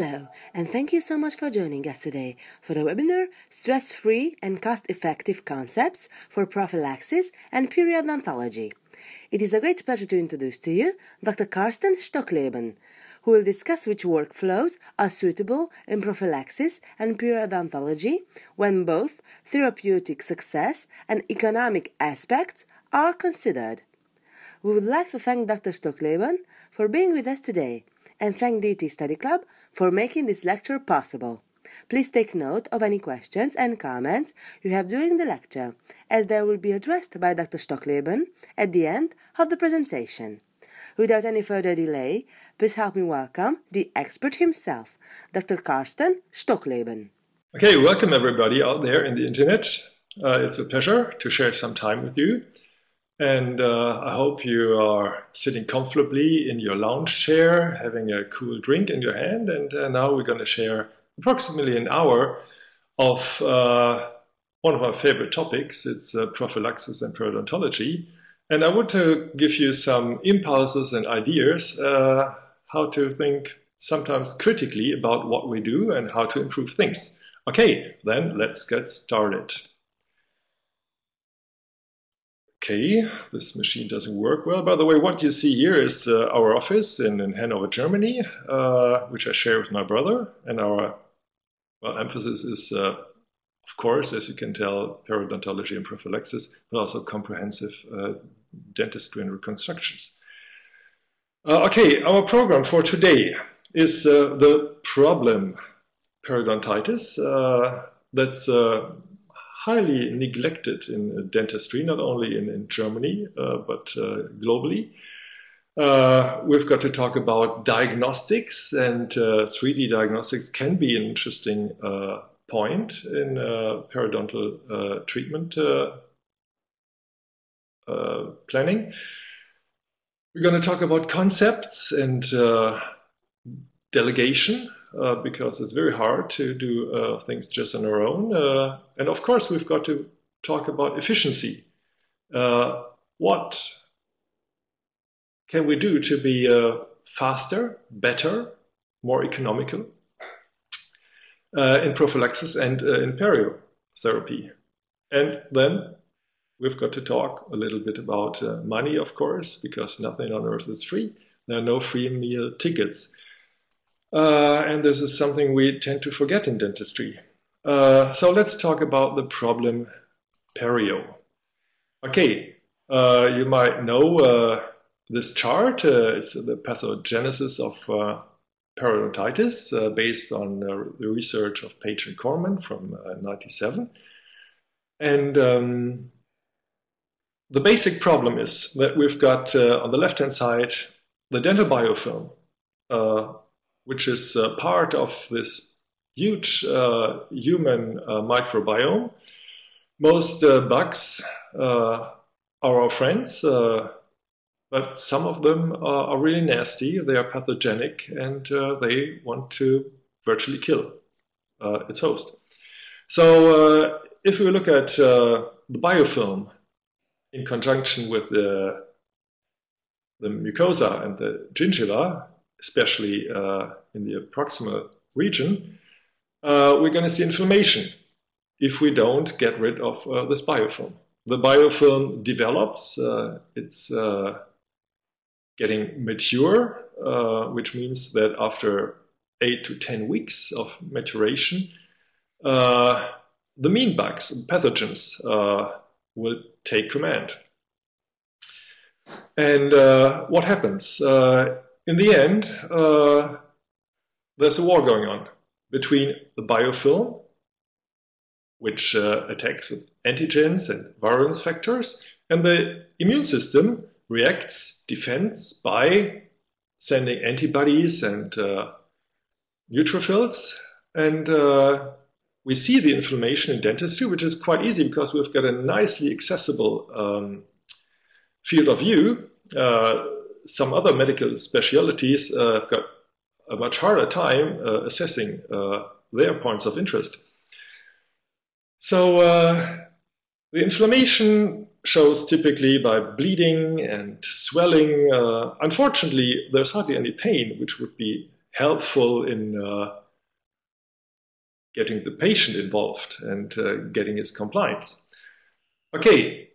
Hello, and thank you so much for joining us today for the webinar Stress Free and Cost Effective Concepts for Prophylaxis and Periodontology. It is a great pleasure to introduce to you Dr. Carsten Stockleben, who will discuss which workflows are suitable in prophylaxis and periodontology when both therapeutic success and economic aspects are considered. We would like to thank Dr. Stockleben for being with us today and thank DT Study Club for making this lecture possible. Please take note of any questions and comments you have during the lecture, as they will be addressed by Dr. Stockleben at the end of the presentation. Without any further delay, please help me welcome the expert himself, Dr. Carsten Stockleben. Okay, welcome everybody out there in the internet. Uh, it's a pleasure to share some time with you. And uh, I hope you are sitting comfortably in your lounge chair, having a cool drink in your hand. And uh, now we're going to share approximately an hour of uh, one of our favorite topics. It's uh, prophylaxis and periodontology. And I want to give you some impulses and ideas uh, how to think sometimes critically about what we do and how to improve things. Okay, then let's get started. Okay, this machine doesn't work well. By the way, what you see here is uh, our office in, in Hanover, Germany, uh, which I share with my brother. And our well, emphasis is, uh, of course, as you can tell, periodontology and prophylaxis, but also comprehensive uh, dentistry and reconstructions. Uh, okay, our program for today is uh, the problem periodontitis. that's highly neglected in dentistry, not only in, in Germany, uh, but uh, globally. Uh, we've got to talk about diagnostics, and 3D diagnostics can be an interesting point in periodontal treatment planning. We're going to talk about concepts and uh, delegation uh, because it's very hard to do uh, things just on our own. Uh, and of course, we've got to talk about efficiency. Uh, what can we do to be faster, better, more economical in prophylaxis and in perio therapy? And then we've got to talk a little bit about money, of course, because nothing on earth is free. There are no free meal tickets. Uh, and this is something we tend to forget in dentistry. Uh, so let's talk about the problem perio. Okay, uh, you might know uh, this chart. Uh, it's the pathogenesis of periodontitis based on the research of Page and Kornman from 97. And um, the basic problem is that we've got on the left-hand side the dental biofilm which is uh, part of this huge uh, human uh, microbiome. Most uh, bugs uh, are our friends, uh, but some of them are, really nasty. They are pathogenic and they want to virtually kill its host. So if we look at the biofilm in conjunction with the, the mucosa and the gingiva, especially uh, in the proximal region, uh, we're going to see inflammation if we don't get rid of uh, this biofilm. The biofilm develops, uh, it's uh, getting mature, uh, which means that after 8 to 10 weeks of maturation, the mean bugs, pathogens, will take command. And what happens? In the end, uh, there's a war going on between the biofilm, which uh, attacks with antigens and virulence factors, and the immune system reacts, defends by sending antibodies and uh, neutrophils. And uh, we see the inflammation in dentistry, which is quite easy because we've got a nicely accessible um, field of view. Uh, some other medical specialties uh, have got a much harder time uh, assessing uh, their points of interest. So the inflammation shows typically by bleeding and swelling. Uh, unfortunately, there's hardly any pain, which would be helpful in uh, getting the patient involved and uh, getting his compliance. Okay,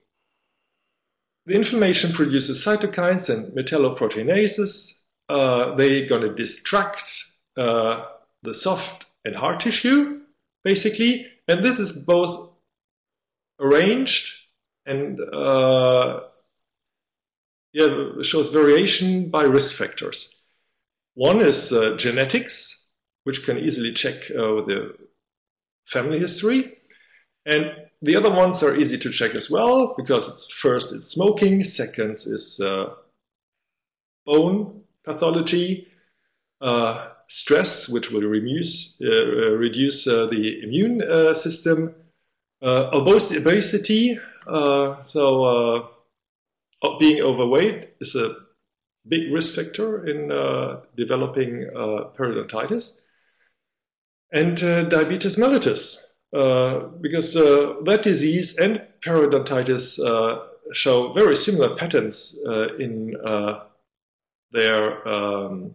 the inflammation produces cytokines and metalloproteinases. Uh, they're going to distract uh, the soft and hard tissue, basically, and this is both arranged and uh, yeah, shows variation by risk factors. One is uh, genetics, which can easily check uh, the family history. And the other ones are easy to check as well, because it's first it's smoking, second is uh, bone pathology, uh, stress, which will reduce, uh, reduce uh, the immune uh, system, obesity, so being overweight is a big risk factor in developing periodontitis. And uh, diabetes mellitus, uh, because uh, that disease and periodontitis show very similar patterns in their um,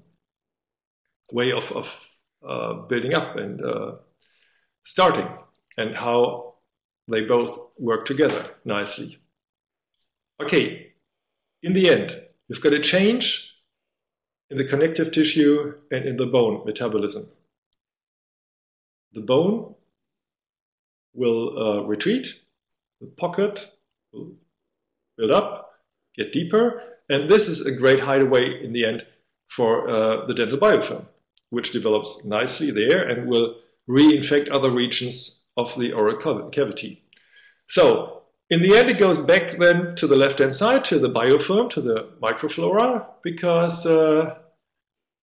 way of, of uh, building up and uh, starting, and how they both work together nicely. Okay, in the end, you've got a change in the connective tissue and in the bone metabolism the bone will uh, retreat, the pocket will build up, get deeper, and this is a great hideaway in the end for uh, the dental biofilm, which develops nicely there and will reinfect other regions of the oral cavity. So in the end, it goes back then to the left-hand side, to the biofilm, to the microflora, because uh,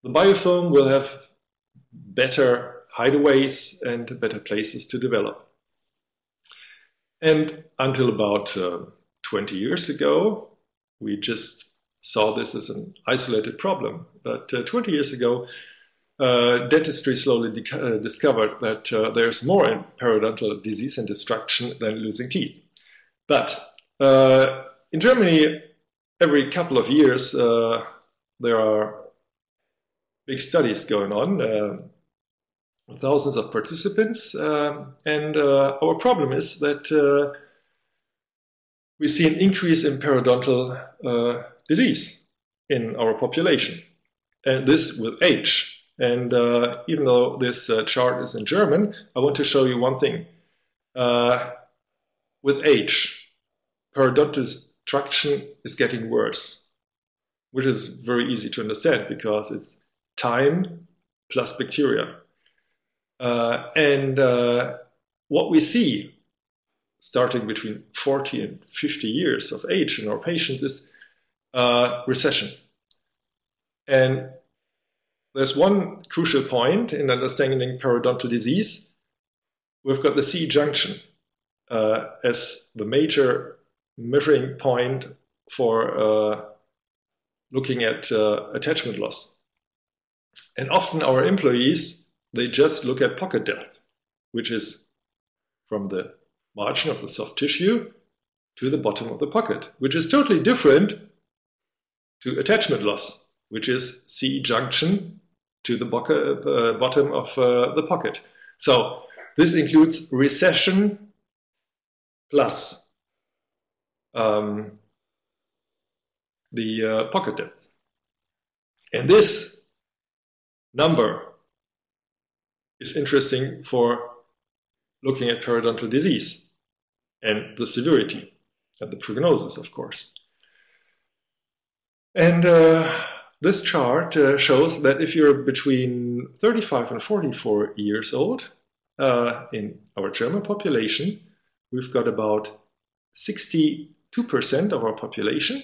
the biofilm will have better hideaways and better places to develop. And until about uh, 20 years ago, we just saw this as an isolated problem. But uh, 20 years ago, uh, dentistry slowly uh, discovered that uh, there's more in periodontal disease and destruction than losing teeth. But uh, in Germany, every couple of years, there are big studies going on thousands of participants. Um, and uh, our problem is that uh, we see an increase in periodontal uh, disease in our population, and this with age. And uh, even though this uh, chart is in German, I want to show you one thing. Uh, with age, periodontal destruction is getting worse, which is very easy to understand because it's time plus bacteria. Uh, and uh, what we see starting between 40 and 50 years of age in our patients is uh, recession. And there's one crucial point in understanding periodontal disease. We've got the C junction uh, as the major measuring point for uh, looking at uh, attachment loss. And often our employees they just look at pocket depth, which is from the margin of the soft tissue to the bottom of the pocket, which is totally different to attachment loss, which is C junction to the uh, bottom of uh, the pocket. So this includes recession plus um, the uh, pocket depth. And this number is interesting for looking at periodontal disease and the severity and the prognosis, of course. And uh, this chart uh, shows that if you're between 35 and 44 years old, uh, in our German population, we've got about 62% of our population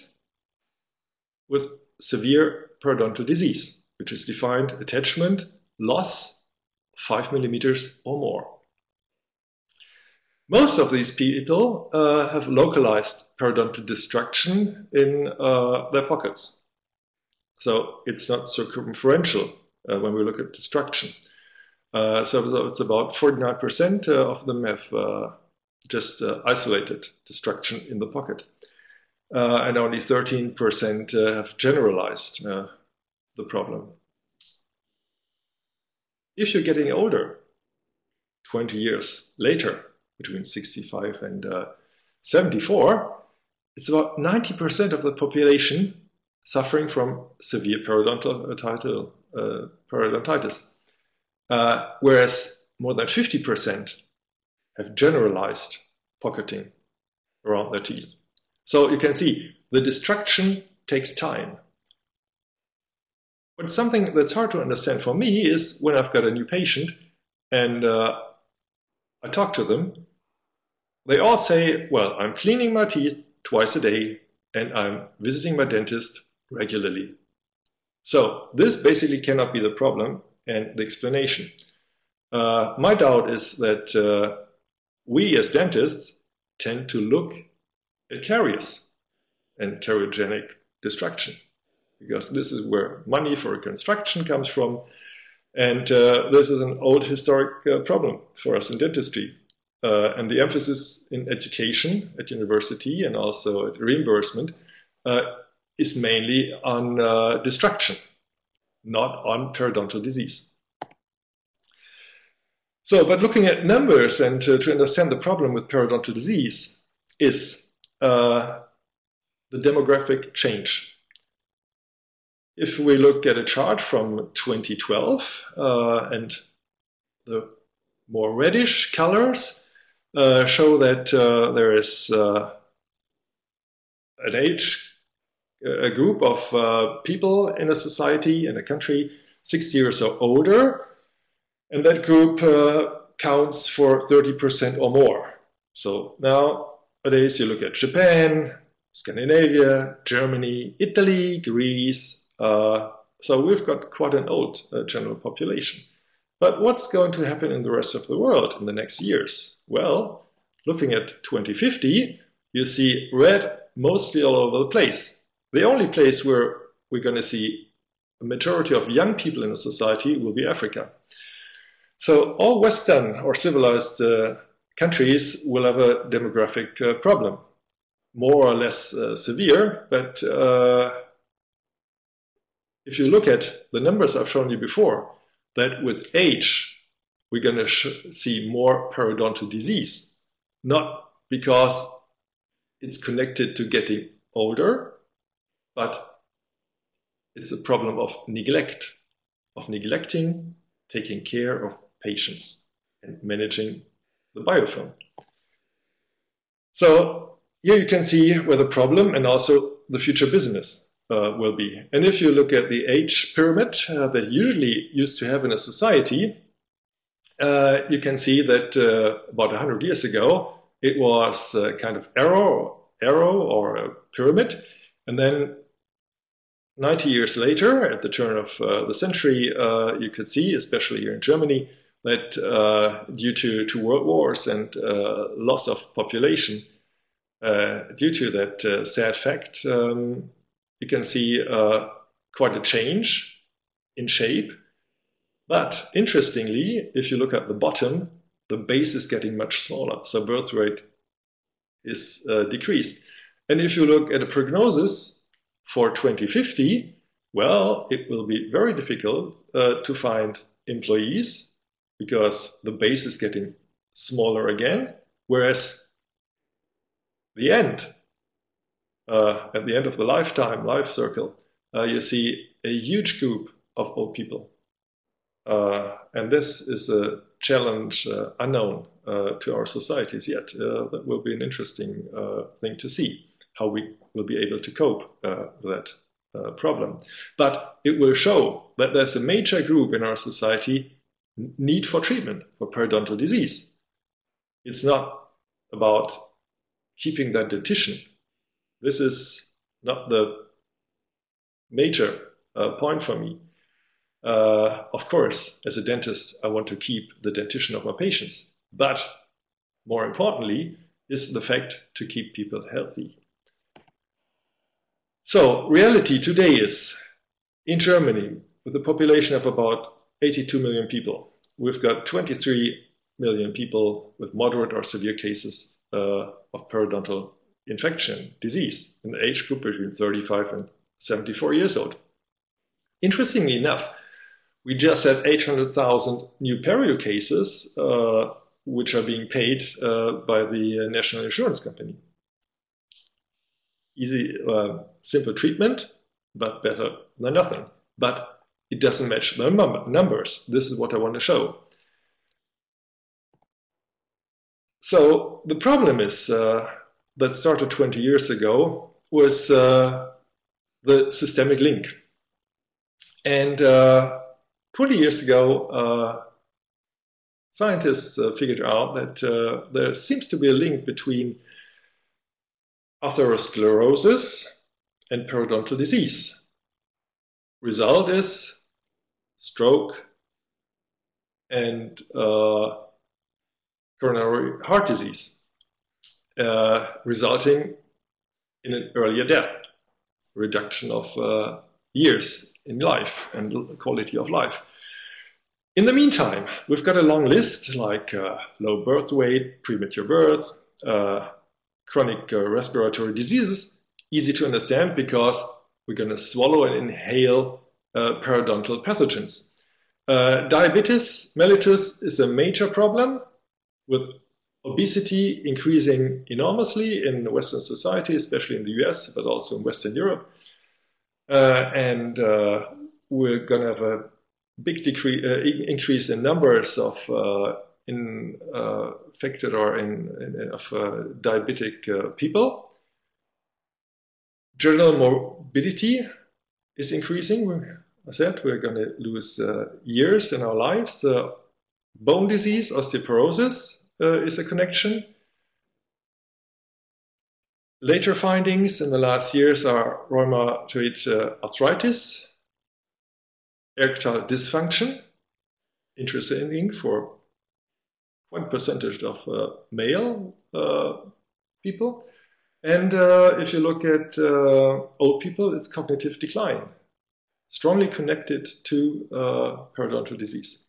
with severe periodontal disease, which is defined attachment loss 5 millimeters or more. Most of these people uh, have localized periodontal destruction in uh, their pockets. So it's not circumferential uh, when we look at destruction. Uh, so it's about 49% uh, of them have uh, just isolated destruction in the pocket. and only 13% have generalized the problem. If you're getting older, 20 years later, between 65 and uh, 74, it's about 90% of the population suffering from severe periodontal uh, periodontitis, uh, whereas more than 50% have generalized pocketing around their teeth. So you can see the destruction takes time. But something that's hard to understand for me is when I've got a new patient and uh, I talk to them, they all say, Well, I'm cleaning my teeth twice a day and I'm visiting my dentist regularly. So this basically cannot be the problem and the explanation. Uh, my doubt is that uh, we as dentists tend to look at caries and cariogenic destruction because this is where money for construction comes from. And uh, this is an old historic uh, problem for us in dentistry. Uh, and the emphasis in education at university and also at reimbursement uh, is mainly on uh, destruction, not on periodontal disease. So, but looking at numbers and to understand the problem with periodontal disease is uh, the demographic change. If we look at a chart from 2012 uh, and the more reddish colors uh, show that uh, there is uh, an age, a group of uh, people in a society, in a country, 60 years or older, and that group counts for 30% or more. So nowadays you look at Japan, Scandinavia, Germany, Italy, Greece. Uh, so we've got quite an old uh, general population. But what's going to happen in the rest of the world in the next years? Well, looking at 2050, you see red mostly all over the place. The only place where we're going to see a majority of young people in a society will be Africa. So all Western or civilized uh, countries will have a demographic uh, problem, more or less uh, severe. But uh, if you look at the numbers I've shown you before, that with age we're going to see more periodontal disease, not because it's connected to getting older, but it's a problem of neglect, of neglecting taking care of patients and managing the biofilm. So here you can see where the problem and also the future business uh, will be. And if you look at the age pyramid uh, that usually used to have in a society, uh, you can see that uh, about 100 years ago, it was a kind of arrow, arrow or a pyramid. And then 90 years later, at the turn of uh, the century, uh, you could see, especially here in Germany, that due to, to world wars and loss of population, due to that sad fact, um, you can see uh, quite a change in shape. But interestingly, if you look at the bottom, the base is getting much smaller, so birth rate is uh, decreased. And if you look at a prognosis for 2050, well, it will be very difficult to find employees because the base is getting smaller again, whereas the end, uh, at the end of the lifetime, life circle, uh, you see a huge group of old people. Uh, and this is a challenge uh, unknown uh, to our societies yet. Uh, that will be an interesting thing to see, how we will be able to cope with that problem. But it will show that there's a major group in our society need for treatment for periodontal disease. It's not about keeping that dentition. This is not the major uh, point for me. Uh, of course, as a dentist, I want to keep the dentition of my patients, but more importantly is the fact to keep people healthy. So, reality today is in Germany, with a population of about 82 million people. We've got 23 million people with moderate or severe cases uh, of periodontal infection disease in the age group between 35 and 74 years old. Interestingly enough, we just had 800,000 new perio cases, uh, which are being paid uh, by the national insurance company. Easy, uh, simple treatment, but better than nothing. But it doesn't match the numbers. This is what I want to show. So the problem is uh, that started 20 years ago was uh, the systemic link. And uh, 20 years ago, uh, scientists uh, figured out that uh, there seems to be a link between atherosclerosis and periodontal disease. Result is stroke and uh, coronary heart disease, uh, resulting in an earlier death, reduction of uh, years in life and quality of life. In the meantime, we've got a long list like uh, low birth weight, premature birth, uh, chronic uh, respiratory diseases. Easy to understand because we're going to swallow and inhale periodontal pathogens. Diabetes mellitus is a major problem with obesity increasing enormously in Western society, especially in the US, but also in Western Europe. Uh, and uh, we're going to have a big decrease, uh, increase in numbers of infected or in, in of diabetic people. General morbidity is increasing. I said we're going to lose uh, years in our lives. Uh, bone disease, osteoporosis uh, is a connection. Later findings in the last years are rheumatoid uh, arthritis, erectile dysfunction, interesting for one percentage of uh, male uh, people. And uh, if you look at uh, old people, it's cognitive decline, strongly connected to uh, periodontal disease.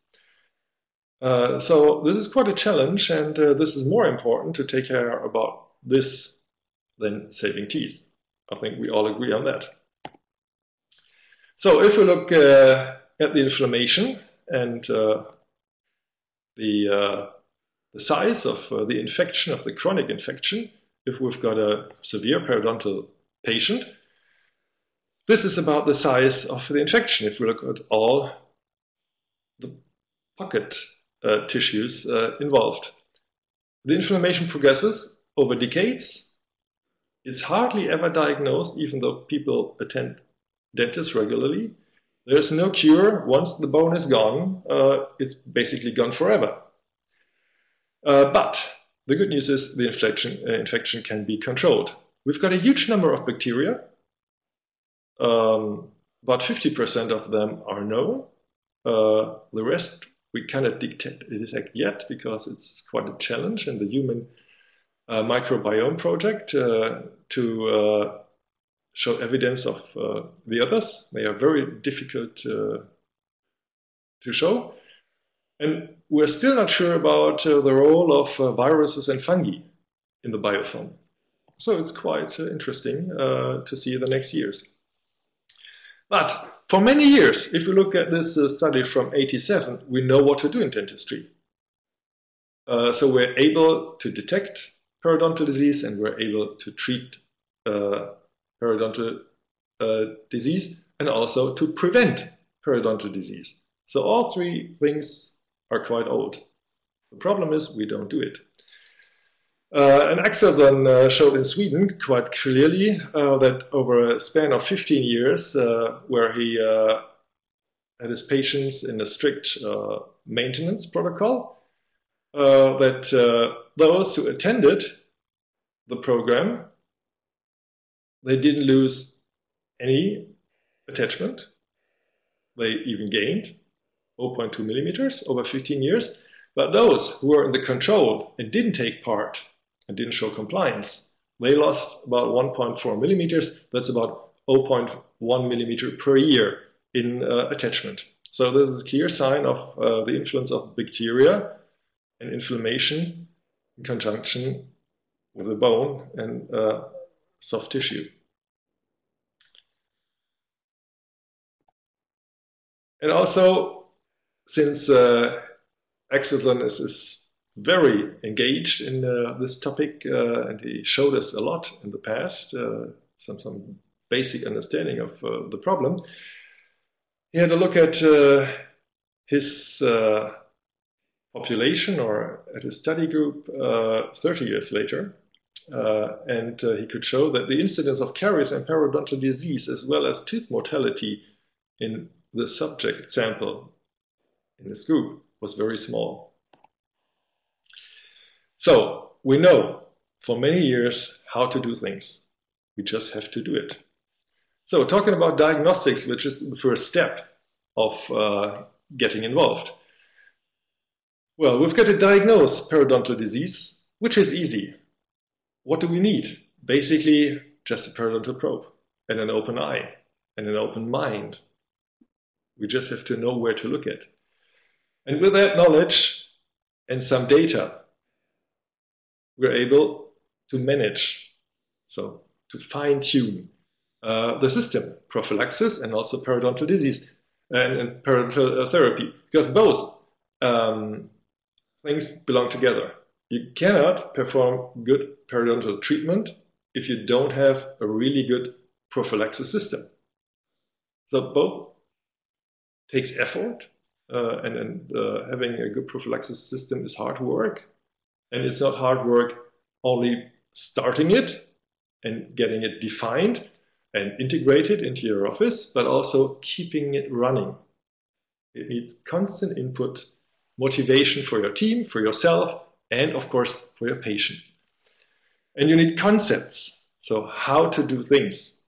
So this is quite a challenge, and this is more important to take care about this than saving teeth. I think we all agree on that. So if we look uh, at the inflammation and uh, the, uh, the size of uh, the infection, of the chronic infection, if we've got a severe periodontal patient, this is about the size of the infection if we look at all the pocket uh, tissues uh, involved. The inflammation progresses over decades it's hardly ever diagnosed, even though people attend dentists regularly. There's no cure. Once the bone is gone, uh, it's basically gone forever. Uh, but the good news is the infection, uh, infection can be controlled. We've got a huge number of bacteria. Um, about 50% of them are known. Uh, the rest we cannot detect, detect yet because it's quite a challenge in the human uh, microbiome project uh, to uh, show evidence of the others. They are very difficult to show. And we're still not sure about uh, the role of uh, viruses and fungi in the biofilm. So it's quite uh, interesting to see the next years. But for many years, if we look at this study from 87, we know what to do in dentistry. so we're able to detect periodontal disease and we're able to treat uh, periodontal uh, disease and also to prevent periodontal disease. So all three things are quite old. The problem is we don't do it. Uh, and Axelsson uh, showed in Sweden quite clearly uh, that over a span of 15 years, uh, where he uh, had his patients in a strict uh, maintenance protocol, that those who attended the program, they didn't lose any attachment. They even gained 0.2 millimeters over 15 years. But those who were in the control and didn't take part and didn't show compliance, they lost about 1.4 millimeters. That's about 0.1 millimeter per year in uh, attachment. So this is a clear sign of uh, the influence of bacteria and inflammation in conjunction with the bone and uh, soft tissue. And also, since uh, is, is very engaged in uh, this topic, uh, and he showed us a lot in the past, uh, some some basic understanding of uh, the problem. He had a look at uh, his population or at his study group 30 years later, and he could show that the incidence of caries and periodontal disease, as well as tooth mortality in the subject sample in this group, was very small. So we know for many years how to do things. We just have to do it. So talking about diagnostics, which is the first step of uh, getting involved. Well, we've got to diagnose periodontal disease, which is easy. What do we need? Basically, just a periodontal probe and an open eye and an open mind. We just have to know where to look at. And with that knowledge and some data, we're able to manage, so to fine tune uh, the system, prophylaxis and also periodontal disease and, and periodontal uh, therapy, because both um, things belong together. You cannot perform good periodontal treatment if you don't have a really good prophylaxis system. So both takes effort, uh, and, and uh, having a good prophylaxis system is hard work. And it's not hard work only starting it and getting it defined and integrated into your office, but also keeping it running. It needs constant input, motivation for your team, for yourself, and of course for your patients. And you need concepts, so how to do things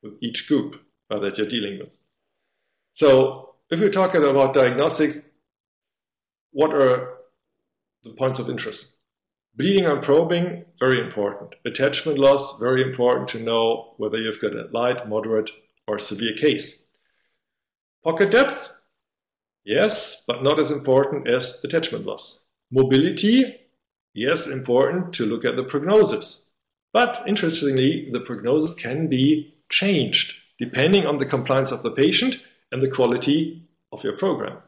with each group uh, that you're dealing with. So if we're talking about diagnostics, what are the points of interest? Bleeding and probing, very important. Attachment loss, very important to know whether you've got a light, moderate, or severe case. Pocket depth, yes, but not as important as attachment loss. Mobility, yes, important to look at the prognosis. But interestingly, the prognosis can be changed depending on the compliance of the patient and the quality of your program.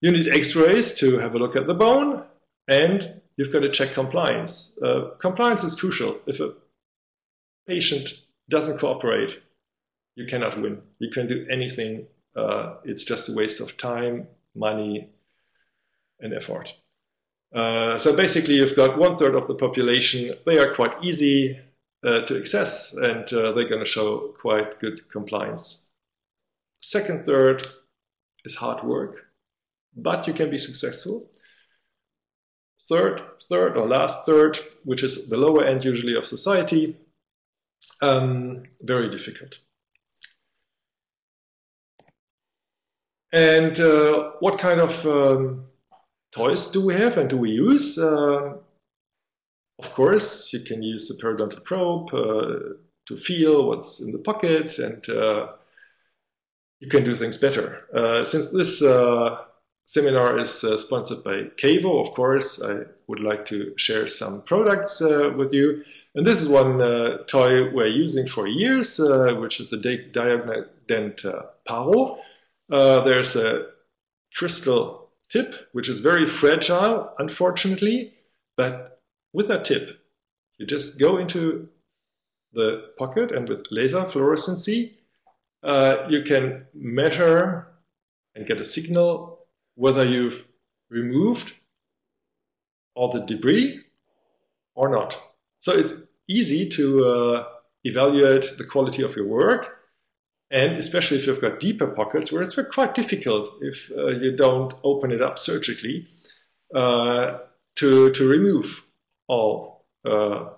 You need x-rays to have a look at the bone and you've got to check compliance. Uh, compliance is crucial. If a patient doesn't cooperate, you cannot win. You can do anything. Uh, it's just a waste of time, money, and effort. Uh, so basically, you've got one third of the population. They are quite easy uh, to access, and uh, they're going to show quite good compliance. Second third is hard work, but you can be successful third, third or last third, which is the lower end usually of society, um, very difficult. And uh, what kind of um, toys do we have and do we use? Uh, of course, you can use the periodontal probe uh, to feel what's in the pocket and uh, you can do things better. Uh, since this uh, seminar is uh, sponsored by KaVo. Of course, I would like to share some products uh, with you. And this is one uh, toy we're using for years, uh, which is the Diagnodent uh, Paro. Uh, there's a crystal tip, which is very fragile, unfortunately, but with that tip, you just go into the pocket and with laser fluorescency, you can measure and get a signal whether you've removed all the debris or not. So it's easy to uh, evaluate the quality of your work, and especially if you've got deeper pockets where it's quite difficult if uh, you don't open it up surgically uh, to, to remove all uh,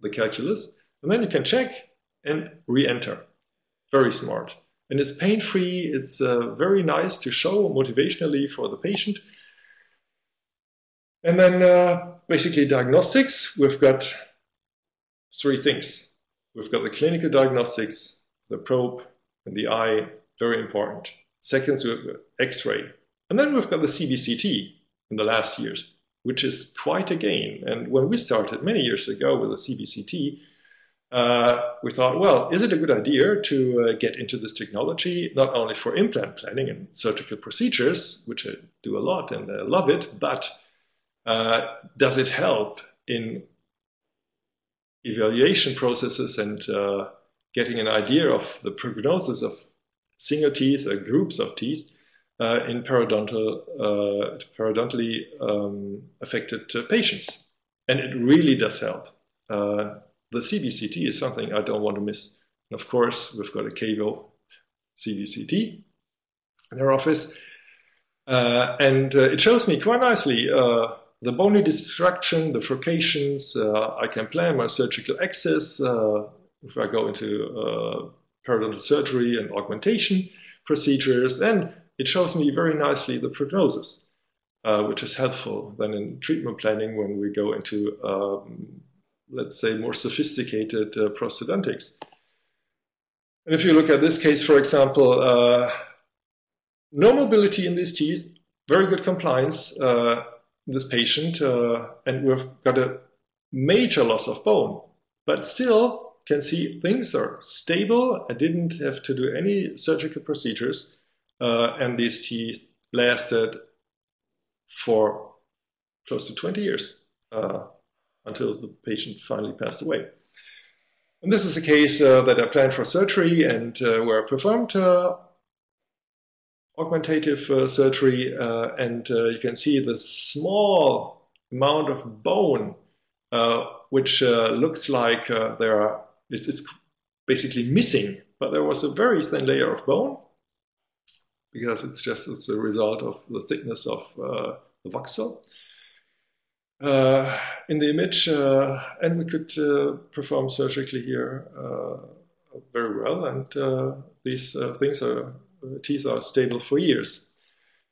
the calculus. And then you can check and re-enter. Very smart and it's pain-free. It's uh, very nice to show motivationally for the patient. And then uh, basically diagnostics, we've got three things. We've got the clinical diagnostics, the probe, and the eye, very important. Second, X-ray. And then we've got the CBCT in the last years, which is quite a gain. And when we started many years ago with the CBCT, uh, we thought, well, is it a good idea to uh, get into this technology, not only for implant planning and surgical procedures, which I do a lot and I love it, but uh, does it help in evaluation processes and uh, getting an idea of the prognosis of single teeth or groups of teeth uh, in periodontal, uh, periodontally um, affected patients? And it really does help the CBCT is something I don't want to miss. Of course, we've got a KaVo CBCT in our office. Uh, and uh, it shows me quite nicely uh, the bony destruction, the furcations. Uh, I can plan my surgical access uh, if I go into uh, periodontal surgery and augmentation procedures. And it shows me very nicely the prognosis, which is helpful then in treatment planning when we go into um, let's say, more sophisticated uh, prosthodontics. And if you look at this case, for example, uh, no mobility in these teeth, very good compliance uh, in this patient, uh, and we've got a major loss of bone, but still can see things are stable. I didn't have to do any surgical procedures, uh, and these teeth lasted for close to 20 years. Uh, until the patient finally passed away. And this is a case uh, that I planned for surgery and uh, where I performed uh, augmentative uh, surgery. Uh, and uh, you can see the small amount of bone, which looks like there are, it's, it's, basically missing, but there was a very thin layer of bone because it's just it's a result of the thickness of the voxel in the image, uh, and we could uh, perform surgically here uh, very well. And uh, these uh, things are teeth are stable for years.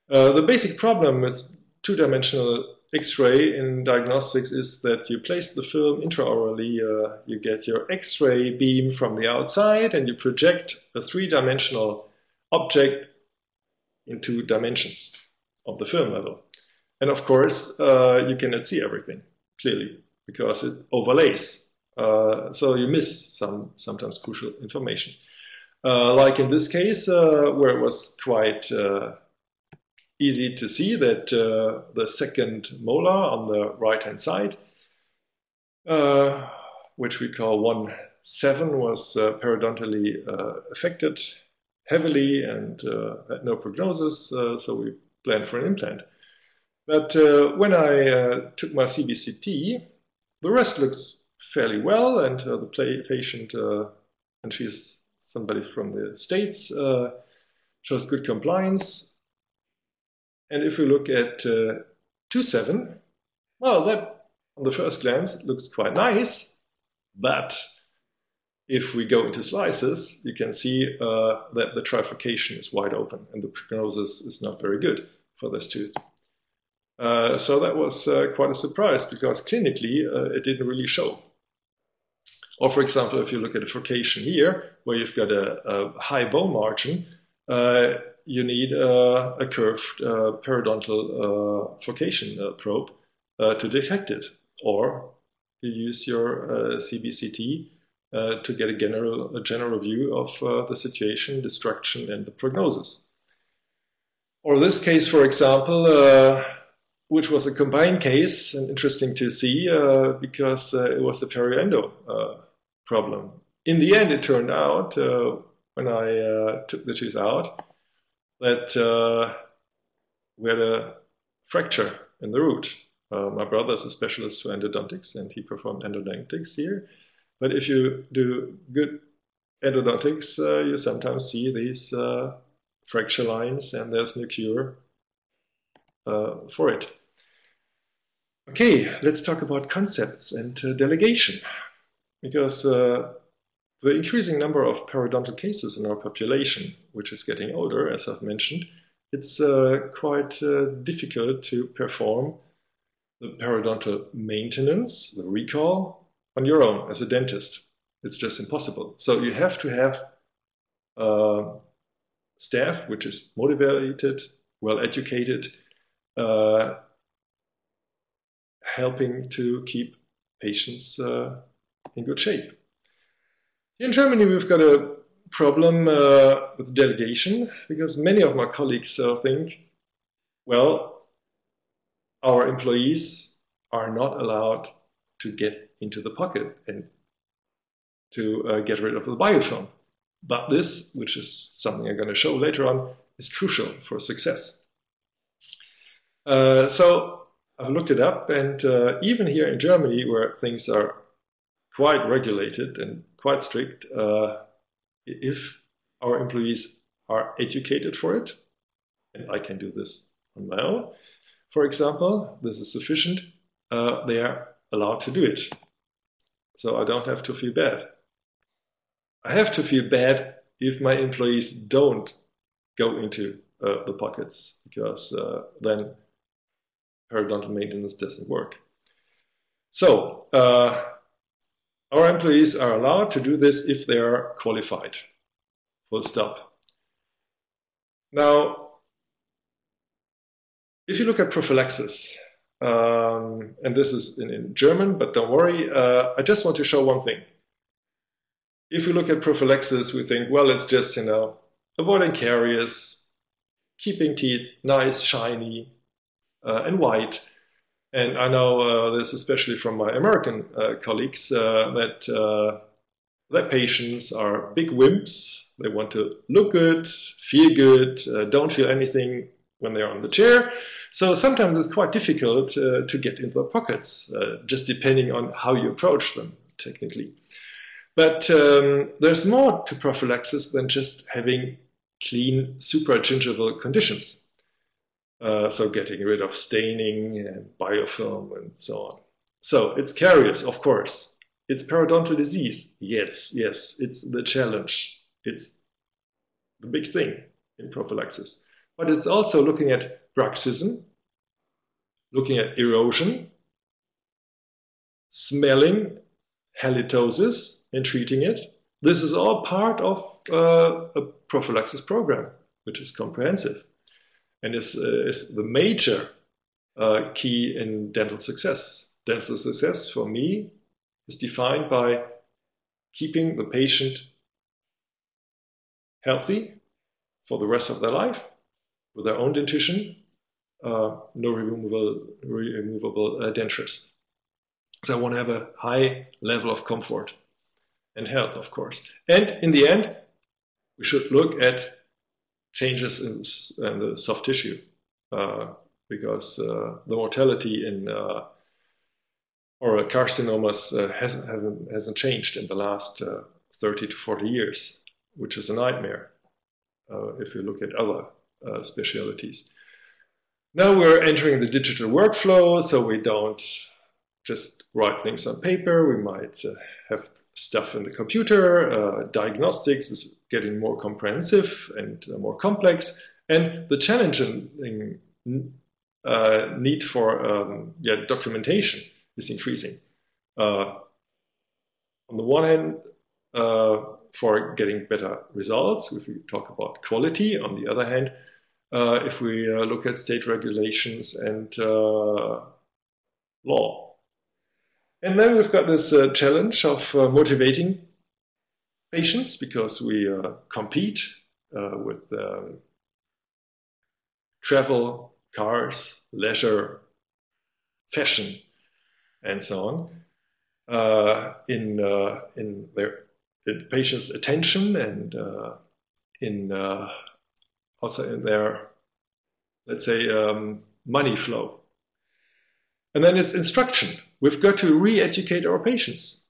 the basic problem with two-dimensional X-ray in diagnostics is that you place the film intraorally. you get your X-ray beam from the outside, and you project a three-dimensional object in two dimensions of the film level. And of course, uh, you cannot see everything clearly because it overlays. Uh, so you miss some sometimes crucial information. Uh, like in this case, uh, where it was quite uh, easy to see that uh, the second molar on the right hand side, which we call 1 7, was periodontally affected heavily and had no prognosis, so we planned for an implant. But uh, when I uh, took my CBCT, the rest looks fairly well, and uh, the patient, uh, and she's somebody from the States, uh, shows good compliance. And if we look at uh, 2.7, well, that on the first glance looks quite nice, but if we go into slices, you can see uh, that the trifurcation is wide open and the prognosis is not very good for this tooth. Uh, so that was uh, quite a surprise because clinically uh, it didn't really show. Or for example, if you look at a furcation here, where you've got a, a high bone margin, uh, you need uh, a curved periodontal furcation probe to detect it. Or you use your CBCT to get a general, a general view of the situation, destruction, and the prognosis. Or this case, for example, which was a combined case and interesting to see uh, because uh, it was a periendo uh, problem. In the end, it turned out uh, when I uh, took the tooth out that uh, we had a fracture in the root. my brother is a specialist for endodontics and he performed endodontics here. But if you do good endodontics, you sometimes see these fracture lines and there's no cure for it. Okay, let's talk about concepts and uh, delegation, because uh, the increasing number of periodontal cases in our population, which is getting older, as I've mentioned, it's uh, quite uh, difficult to perform the periodontal maintenance, the recall, on your own as a dentist. It's just impossible. So you have to have uh, staff which is motivated, well educated, uh, helping to keep patients uh, in good shape. In Germany, we've got a problem uh, with delegation because many of my colleagues uh, think, well, our employees are not allowed to get into the pocket and to uh, get rid of the biofilm. But this, which is something I'm going to show later on, is crucial for success. Uh, so I've looked it up, and uh, even here in Germany, where things are quite regulated and quite strict, uh, if our employees are educated for it, and I can do this on my own, for example, this is sufficient, uh, they are allowed to do it. So I don't have to feel bad. I have to feel bad if my employees don't go into uh, the pockets because uh, then periodontal maintenance doesn't work. So uh, our employees are allowed to do this if they are qualified. Full stop. Now, if you look at prophylaxis, um, and this is in, in, German, but don't worry, uh, I just want to show one thing. If we look at prophylaxis, we think, well, it's just, you know, avoiding caries, keeping teeth nice, shiny, and white. And I know uh, this especially from my American uh, colleagues uh, that uh, their patients are big wimps. They want to look good, feel good, don't feel anything when they're on the chair. So sometimes it's quite difficult uh, to get into the pockets, uh, just depending on how you approach them technically. But um, there's more to prophylaxis than just having clean supragingival conditions. Uh, so getting rid of staining and biofilm and so on. So it's carious, of course. It's periodontal disease. Yes, yes, it's the challenge. It's the big thing in prophylaxis. But it's also looking at bruxism, looking at erosion, smelling halitosis and treating it. This is all part of uh, a prophylaxis program, which is comprehensive and is, uh, is the major uh, key in dental success. Dental success for me is defined by keeping the patient healthy for the rest of their life with their own dentition, uh, no removable, removable uh, dentures. So I want to have a high level of comfort and health, of course. And in the end, we should look at changes in, in the soft tissue uh, because uh, the mortality in uh, or carcinomas uh, hasn't, hasn't, hasn't changed in the last 30 to 40 years, which is a nightmare if you look at other specialities. Now we're entering the digital workflow, so we don't just write things on paper. We might uh, have stuff in the computer. Uh, diagnostics is getting more comprehensive and uh, more complex. And the challenging uh, need for um, yeah, documentation is increasing. Uh, on the one hand, for getting better results, if we talk about quality. On the other hand, uh, if we uh, look at state regulations and uh, law. And then we've got this uh, challenge of uh, motivating patients because we uh, compete with um, travel, cars, leisure, fashion, and so on in, in their in patient's attention and in also in their, let's say, um, money flow. And then it's instruction. We've got to re-educate our patients.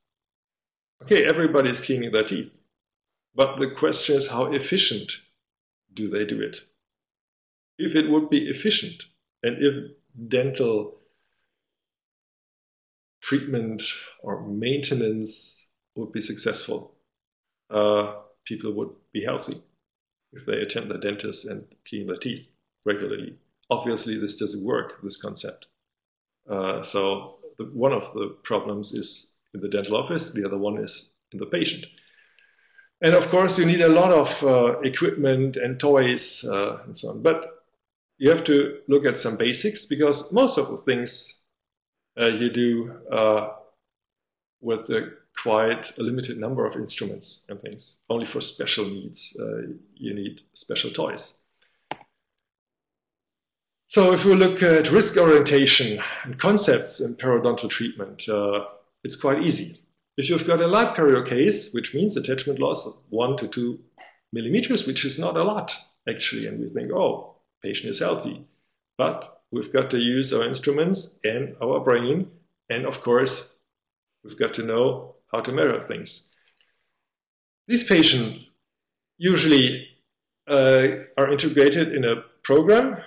Okay, everybody is cleaning their teeth. But the question is how efficient do they do it? If it would be efficient and if dental treatment or maintenance would be successful, uh, people would be healthy if they attend the dentist and clean their teeth regularly. Obviously, this doesn't work, this concept. Uh, so the, one of the problems is in the dental office, the other one is in the patient. And of course, you need a lot of uh, equipment and toys uh, and so on. But you have to look at some basics because most of the things uh, you do uh, with the quite a limited number of instruments and things. Only for special needs, uh, you need special toys. So if we look at risk orientation and concepts in periodontal treatment, uh, it's quite easy. If you've got a light perio case, which means attachment loss of one to two millimeters, which is not a lot actually, and we think, oh, patient is healthy. But we've got to use our instruments and our brain, and of course, we've got to know how to measure things. These patients usually uh, are integrated in a program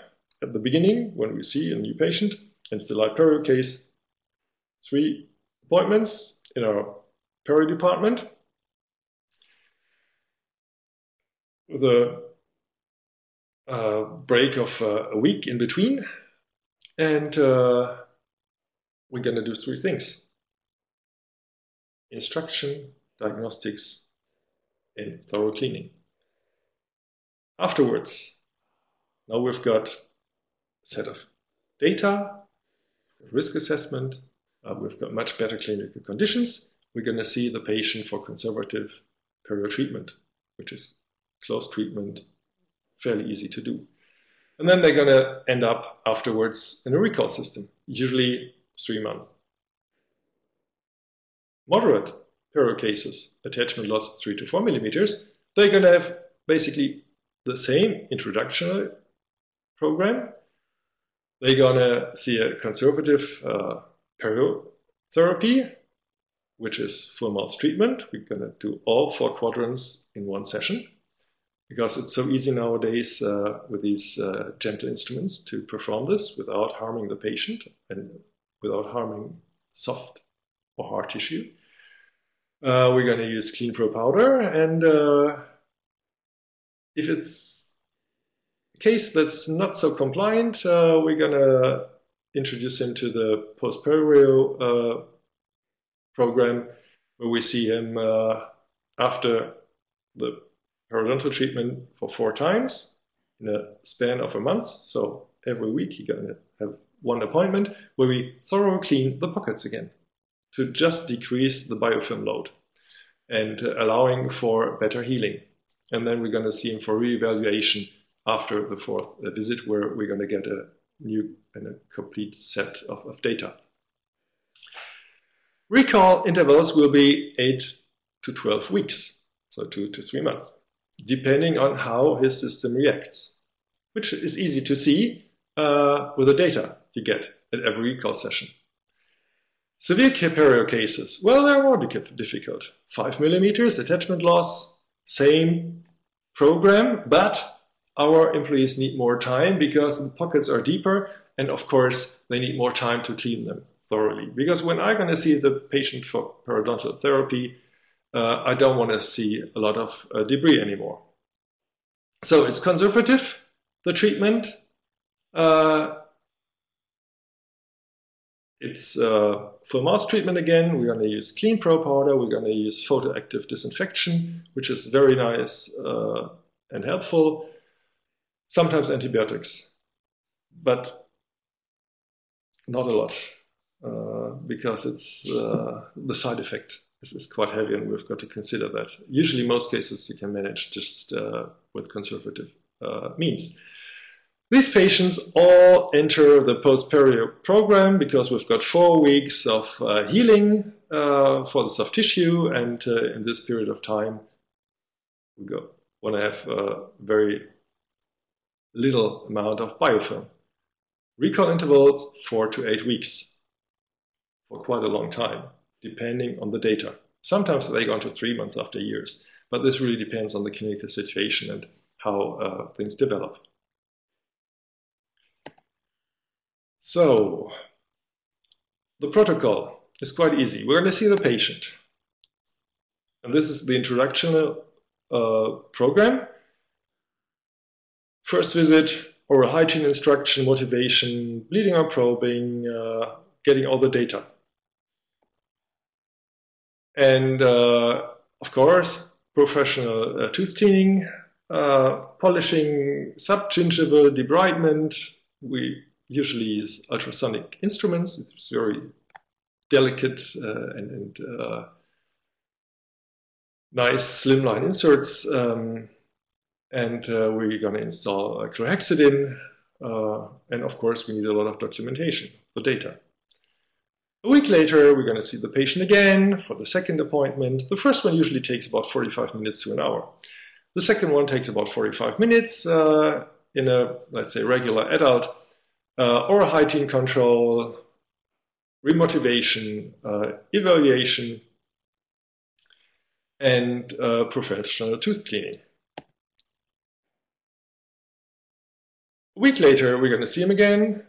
at the beginning when we see a new patient. It's the light perio case, three appointments in our perio department with a, a break of uh, a week in between. And uh, we're going to do three things instruction, diagnostics, and thorough cleaning. Afterwards, now we've got set of data, risk assessment, uh, we've got much better clinical conditions. We're going to see the patient for conservative perio treatment, which is close treatment, fairly easy to do. And then they're going to end up afterwards in a recall system, usually three months. Moderate perio cases, attachment loss three to four millimeters, they're going to have basically the same introductory program. They're to see a conservative uh, periotherapy, which is full mouth treatment. We're to do all four quadrants in one session because it's so easy nowadays uh, with these uh, gentle instruments to perform this without harming the patient and without harming soft or hard tissue. Uh, we're going to use CleanPro powder, and uh, if it's case that's not so compliant, uh, we're going to introduce him to the post-perio uh, program where we see him uh, after the periodontal treatment for four times in a span of a month. So every week he's going to have one appointment where we thoroughly clean the pockets again to just decrease the biofilm load and allowing for better healing. And then we're going to see him for reevaluation after the fourth uh, visit where we're going to get a new and a complete set of, of data. Recall intervals will be 8 to 12 weeks, so 2 to 3 months, depending on how his system reacts, which is easy to see uh, with the data you get at every recall session. Severe perio cases, well, they're more difficult. 5 millimeters attachment loss, same program, but our employees need more time because the pockets are deeper and of course they need more time to clean them thoroughly. Because when I'm going to see the patient for periodontal therapy, uh, I don't want to see a lot of uh, debris anymore. So it's conservative, the treatment. Uh, it's uh, full mouth treatment again. We're going to use CleanPro powder. We're going to use photoactive disinfection, which is very nice uh, and helpful sometimes antibiotics, but not a lot uh, because it's uh, the side effect is, is, quite heavy, and we've got to consider that. Usually, most cases you can manage just uh, with conservative uh, means. These patients all enter the post-perio program because we've got four weeks of uh, healing uh, for the soft tissue, and in this period of time, we go want to have very little amount of biofilm. Recall intervals four to eight weeks for quite a long time, depending on the data. Sometimes they go on to three months after years, but this really depends on the clinical situation and how uh, things develop. So, the protocol is quite easy. We're going to see the patient. And this is the introduction uh, program. First visit, oral hygiene instruction, motivation, bleeding or probing, uh, getting all the data. And uh, of course, professional uh, tooth cleaning, uh, polishing, subgingival debridement. We usually use ultrasonic instruments. It's very delicate uh, and, and uh, nice slimline inserts. Um, and uh, we're going to install chlorhexidine. Uh, and of course, we need a lot of documentation, the data. A week later, we're going to see the patient again for the second appointment. The first one usually takes about 45 minutes to an hour. The second one takes about 45 minutes uh, in a, let's say, regular adult, uh, oral hygiene control, remotivation, uh, evaluation, and uh, professional tooth cleaning. A week later, we're going to see him again.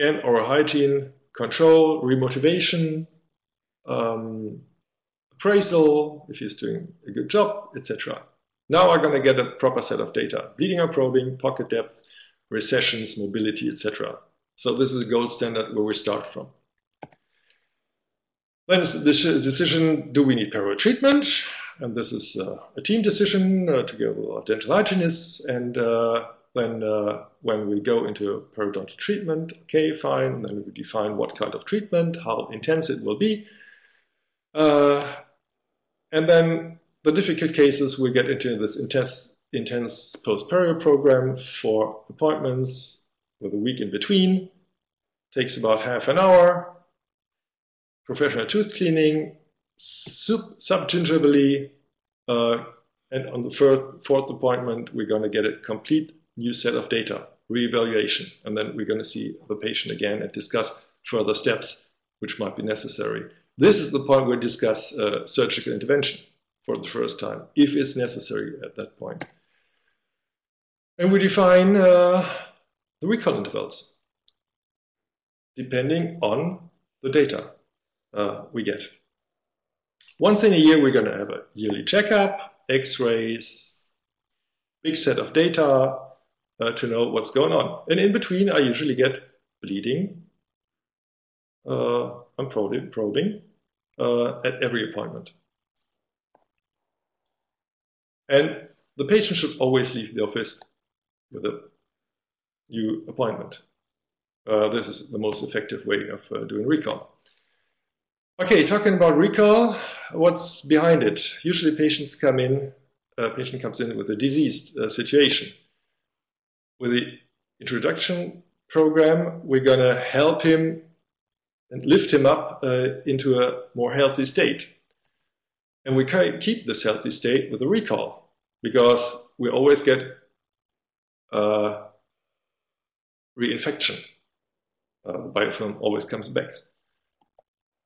Again, oral hygiene, control, remotivation, um, appraisal, if he's doing a good job, etc. Now I'm going to get a proper set of data. Bleeding or probing, pocket depth, recessions, mobility, etc. So this is a gold standard where we start from. Then it's the decision, do we need perio treatment? And this is uh, a team decision uh, together with our dental hygienists. And uh, then uh, when we go into periodontal treatment, okay, fine. Then we define what kind of treatment, how intense it will be. Uh, and then the difficult cases, we get into this intense, intense post-perio program for appointments with a week in between. Takes about half an hour. Professional tooth cleaning, sub subgingivally, uh, and on the fourth, fourth appointment, we're going to get a complete new set of data, reevaluation, and then we're going to see the patient again and discuss further steps which might be necessary. This is the point where we discuss uh, surgical intervention for the first time, if it's necessary at that point. And we define uh, the recall intervals depending on the data uh, we get. Once in a year, we're going to have a yearly checkup, x-rays, big set of data uh, to know what's going on. And in between, I usually get bleeding. Uh, I'm probing, probing uh, at every appointment. And the patient should always leave the office with a new appointment. Uh, this is the most effective way of uh, doing recall. Okay, talking about recall, what's behind it? Usually patients come in, a patient comes in with a diseased uh, situation. With the introduction program, we're going to help him and lift him up uh, into a more healthy state. And we keep this healthy state with a recall because we always get uh, reinfection. Uh, the biofilm always comes back.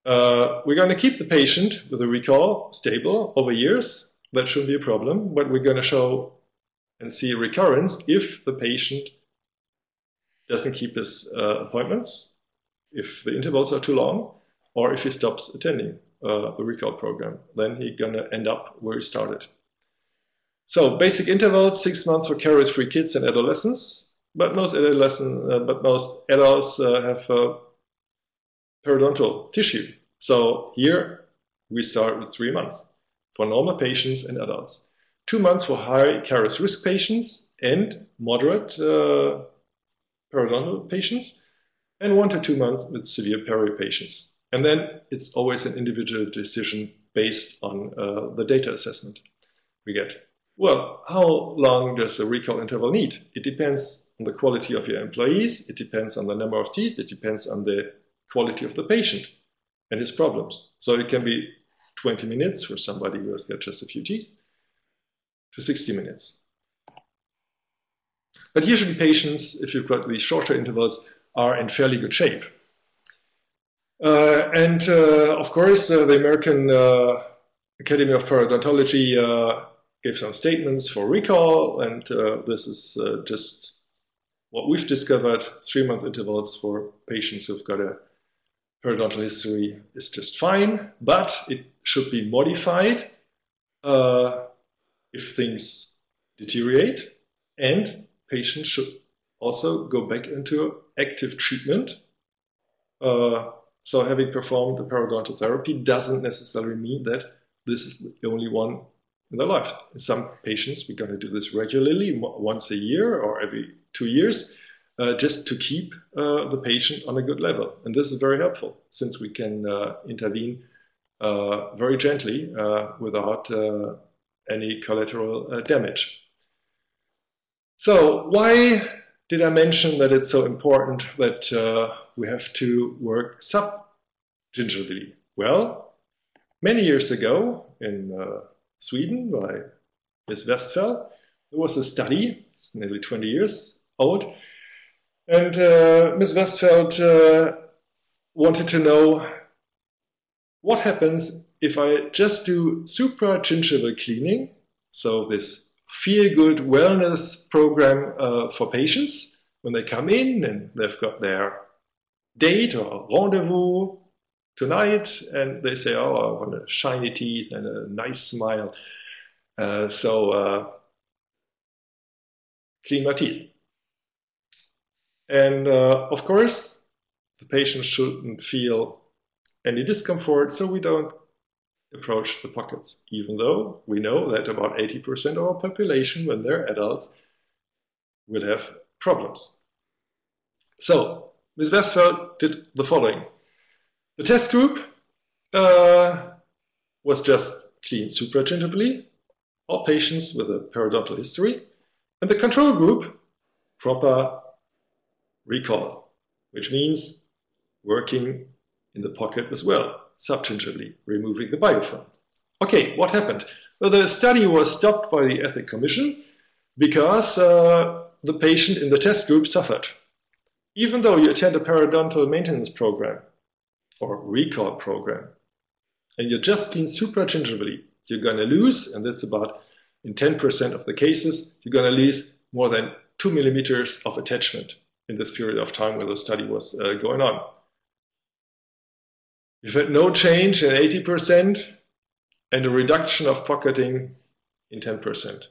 Uh, we're going to keep the patient with a recall stable over years. That shouldn't be a problem, but we're going to show and see recurrence if the patient doesn't keep his uh, appointments if the intervals are too long, or if he stops attending uh, the recall program, then he's to end up where he started. So basic intervals, six months for caries-free kids and adolescents, but most adolescent, uh, but most adults uh, have uh, periodontal tissue. So here we start with three months for normal patients and adults. Two months for high caries risk patients and moderate uh, periodontal patients, and one to two months with severe perio patients. And then it's always an individual decision based on uh, the data assessment we get. Well, how long does the recall interval need? It depends on the quality of your employees, it depends on the number of teeth, it depends on the quality of the patient and his problems. So it can be 20 minutes for somebody who has got just a few teeth to 60 minutes. But usually patients, if you've got these shorter intervals, are in fairly good shape. Uh, and uh, of course, uh, the American uh, Academy of Periodontology uh, gave some statements for recall, and uh, this is just what we've discovered. Three month intervals for patients who've got a periodontal history is just fine, but it should be modified if things deteriorate, and patients should also go back into active treatment. Uh, so having performed a periodontal therapy doesn't necessarily mean that this is the only one in their life. In some patients, we're going to do this regularly, once a year or every two years, uh, just to keep uh, the patient on a good level. And this is very helpful since we can uh, intervene uh, very gently uh, without any collateral uh, damage. So why did I mention that it's so important that uh, we have to work subgingivally? Well, many years ago in uh, Sweden by Ms. Westfelt, there was a study, it's nearly 20 years old, and Ms. Westfelt wanted to know what happens if I just do supragingival cleaning, so this feel-good wellness program uh, for patients when they come in and they've got their date or rendezvous tonight and they say, oh, I want a shiny teeth and a nice smile. Uh, so uh, clean my teeth. And uh, of course, the patient shouldn't feel any discomfort, so we don't approach the pockets, even though we know that about 80% of our population, when they're adults, will have problems. So, Ms. Westfelt did the following. The test group uh, was just cleaned supragingivally, all patients with a periodontal history, and the control group, proper recall, which means working in the pocket as well, subgingivally, removing the biofilm. Okay, what happened? Well, the study was stopped by the Ethic Commission because uh, the patient in the test group suffered. Even though you attend a periodontal maintenance program or recall program, and you're just clean supragingivally, you're going to lose, and that's about in 10% of the cases, you're going to lose more than two millimeters of attachment in this period of time where the study was uh, going on. We've had no change in 80% and a reduction of pocketing in 10%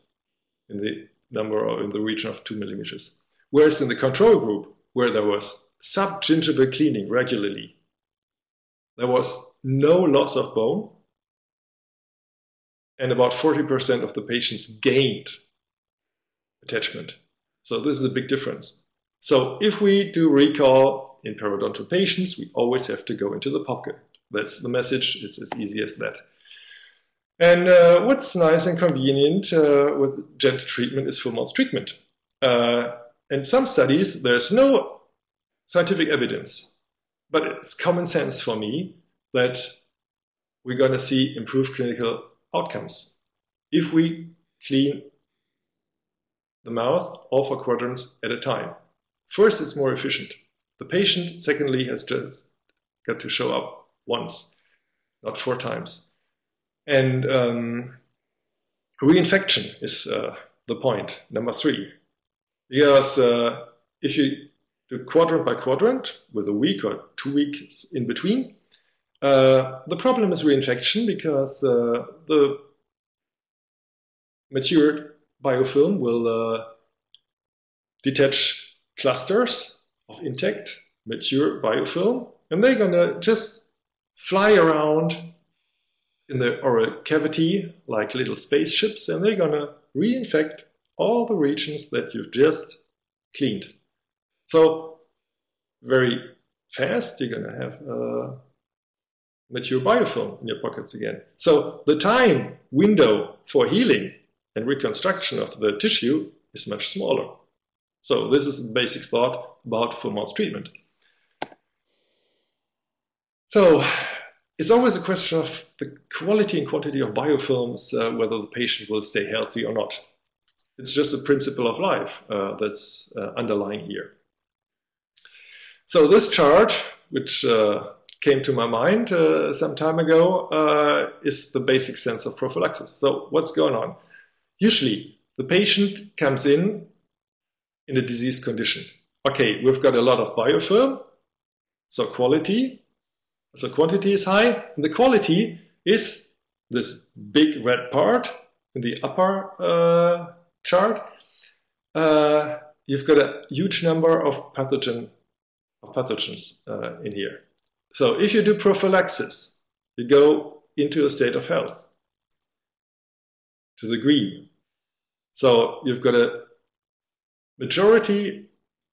in the number or in the region of 2 millimeters. Whereas in the control group, where there was subgingival cleaning regularly, there was no loss of bone, and about 40% of the patients gained attachment. So this is a big difference. So if we do recall in periodontal patients, we always have to go into the pocket. That's the message. It's as easy as that. And uh, what's nice and convenient uh, with gentle treatment is full mouth treatment. Uh, in some studies, there's no scientific evidence, but it's common sense for me that we're going to see improved clinical outcomes if we clean the mouth all four quadrants at a time. First, it's more efficient. The patient, secondly, has just got to show up once, not four times. And um, reinfection is uh, the point, number three. Because uh, if you do quadrant by quadrant with a week or two weeks in between, uh, the problem is reinfection because uh, the matured biofilm will uh, detach clusters of intact, mature biofilm, and they're to just fly around in the oral cavity like little spaceships, and they're to reinfect all the regions that you've just cleaned. So very fast, you're to have mature biofilm in your pockets again. So the time window for healing and reconstruction of the tissue is much smaller. So this is the basic thought about full mouth treatment. So it's always a question of the quality and quantity of biofilms, uh, whether the patient will stay healthy or not. It's just a principle of life uh, that's uh, underlying here. So this chart, which uh, came to my mind uh, some time ago, uh, is the basic sense of prophylaxis. So what's going on? Usually, the patient comes in in a disease condition. Okay, we've got a lot of biofilm, so quality, so quantity is high, and the quality is this big red part in the upper uh, chart. Uh, you've got a huge number of pathogen of pathogens uh, in here. So if you do prophylaxis, you go into a state of health to the green. So you've got a majority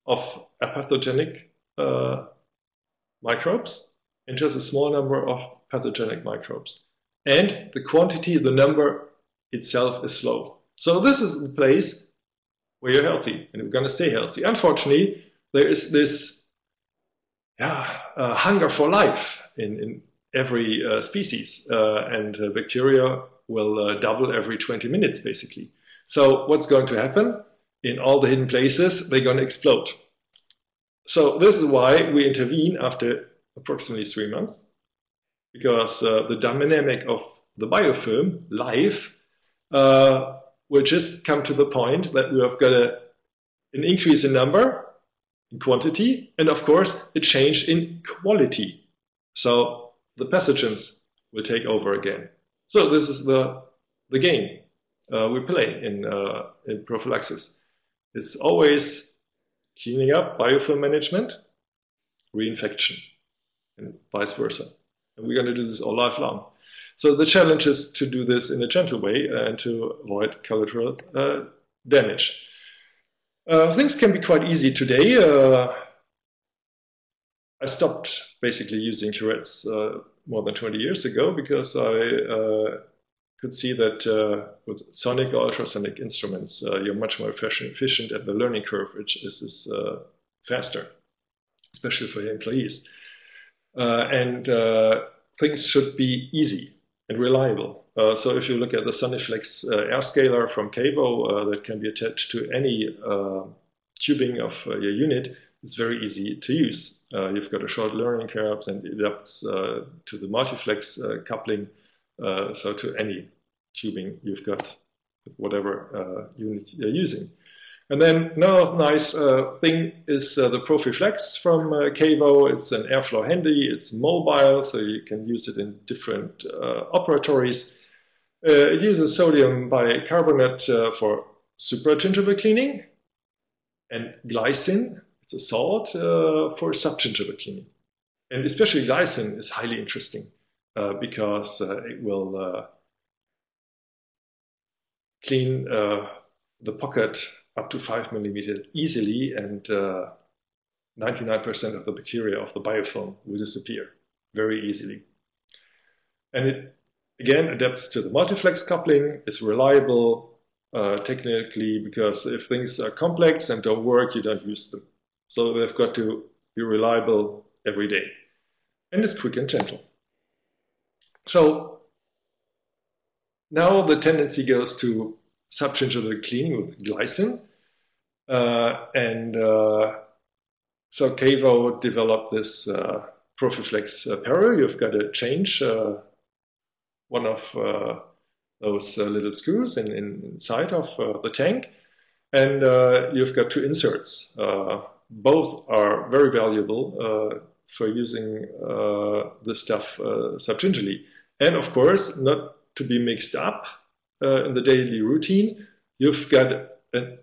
of pathogenic uh, microbes and just a small number of pathogenic microbes. And the quantity, the number itself is slow. So this is the place where you're healthy and you're going to stay healthy. Unfortunately, there is this yeah, uh, hunger for life in, in every uh, species, uh, and uh, bacteria will uh, double every 20 minutes, basically. So what's going to happen? In all the hidden places, they're going to explode. So this is why we intervene after approximately three months, because uh, the dynamic of the biofilm, life, will just come to the point that we have got a, an increase in number, in quantity, and of course a change in quality. So the pathogens will take over again. So this is the, the game uh, we play in, uh, in prophylaxis. It's always cleaning up, biofilm management, reinfection, and vice versa. And we're going to do this all lifelong. So the challenge is to do this in a gentle way and to avoid collateral uh, damage. Uh, things can be quite easy today. Uh, I stopped basically using curettes uh, more than 20 years ago because I uh, could see that uh, with sonic or ultrasonic instruments, you're much more efficient at the learning curve, which is, is faster, especially for your employees. and things should be easy and reliable. Uh, so if you look at the SONICflex uh, air scaler from KaVo uh, that can be attached to any uh, tubing of uh, your unit, it's very easy to use. Uh, you've got a short learning curve and it adapts to the multiflex coupling, so to any tubing you've got with whatever unit you're using. And then another nice uh, thing is uh, the PROPHYflex from uh, KaVo. It's an airflow handy, it's mobile, so you can use it in different uh, operatories. Uh, it uses sodium bicarbonate uh, for supragingival cleaning and glycine, it's a salt, for subgingival cleaning. And especially glycine is highly interesting because it will clean the pocket up to five millimeters easily, and 99% uh, of the bacteria of the biofilm will disappear very easily. And it again adapts to the multiflex coupling, it's reliable uh, technically because if things are complex and don't work, you don't use them. So they've got to be reliable every day. And it's quick and gentle. So now the tendency goes to subgingival cleaning with glycine. Uh, and uh, so KaVo developed this uh, PROPHYflex Perio. You've got to change uh, one of uh, those uh, little screws in, in, inside of the tank. And you've got two inserts. both are very valuable for using the stuff subgingivally. And of course, not to be mixed up uh, in the daily routine, you've got an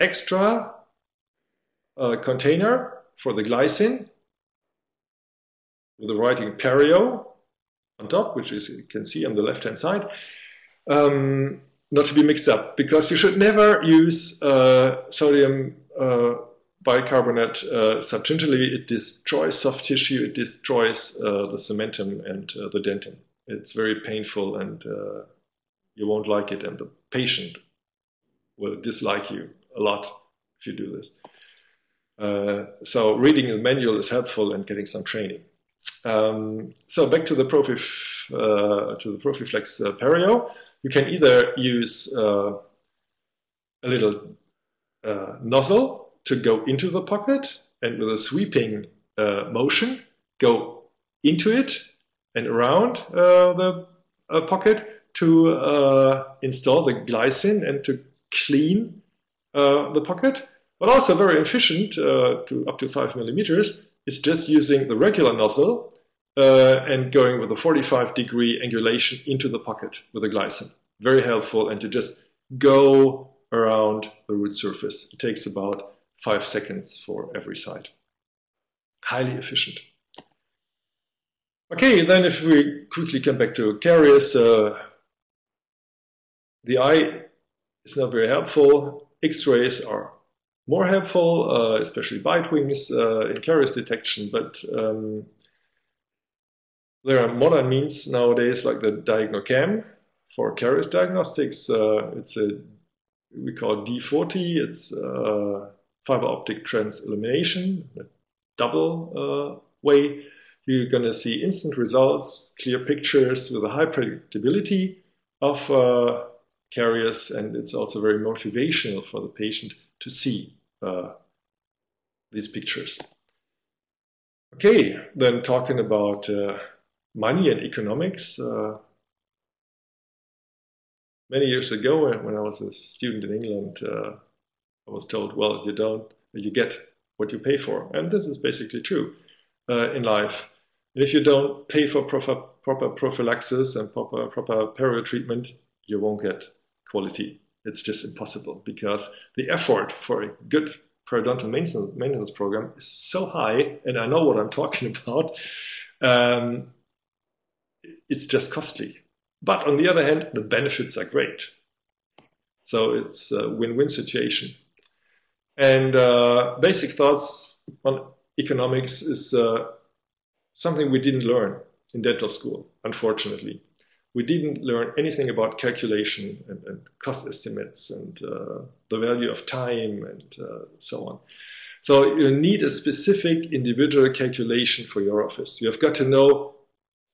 extra uh, container for the glycine with the writing perio on top, which is you can see on the left-hand side, um, not to be mixed up because you should never use uh, sodium uh, bicarbonate uh. It destroys soft tissue, it destroys uh, the cementum and uh, the dentin. It's very painful and uh, you won't like it, and the patient will dislike you a lot if you do this. Uh, so reading the manual is helpful and getting some training. Um, so back to the Profif, uh, to the PROPHYflex uh, Perio, you can either use uh, a little uh, nozzle to go into the pocket and with a sweeping motion go into it and around the pocket to uh, install the glycine and to clean uh, the pocket, but also very efficient uh, to up to five millimeters is just using the regular nozzle uh, and going with a 45 degree angulation into the pocket with the glycine. Very helpful and to just go around the root surface. It takes about five seconds for every side. Highly efficient. Okay, then if we quickly come back to caries, uh, the eye is not very helpful. X-rays are more helpful, uh, especially bite wings uh, in caries detection, but um, there are modern means nowadays like the DiagnoCam for caries diagnostics. Uh, it's a we call DIFOTI. It's uh, fiber optic trans illumination, a double uh, way. You're going to see instant results, clear pictures with a high predictability of uh, caries, and it's also very motivational for the patient to see uh, these pictures. Okay, then talking about uh, money and economics. Uh, many years ago, when I was a student in England, uh, I was told, "Well, you don't, you get what you pay for," and this is basically true uh, in life. If you don't pay for proper, proper prophylaxis and proper proper perio treatment, you won't get quality. It's just impossible because the effort for a good periodontal maintenance, maintenance program is so high, and I know what I'm talking about. Um, it's just costly. But on the other hand, the benefits are great. So it's a win-win situation. And uh, basic thoughts on economics is uh, something we didn't learn in dental school, unfortunately. We didn't learn anything about calculation and, and cost estimates and uh, the value of time and uh, so on. So you need a specific individual calculation for your office. You have got to know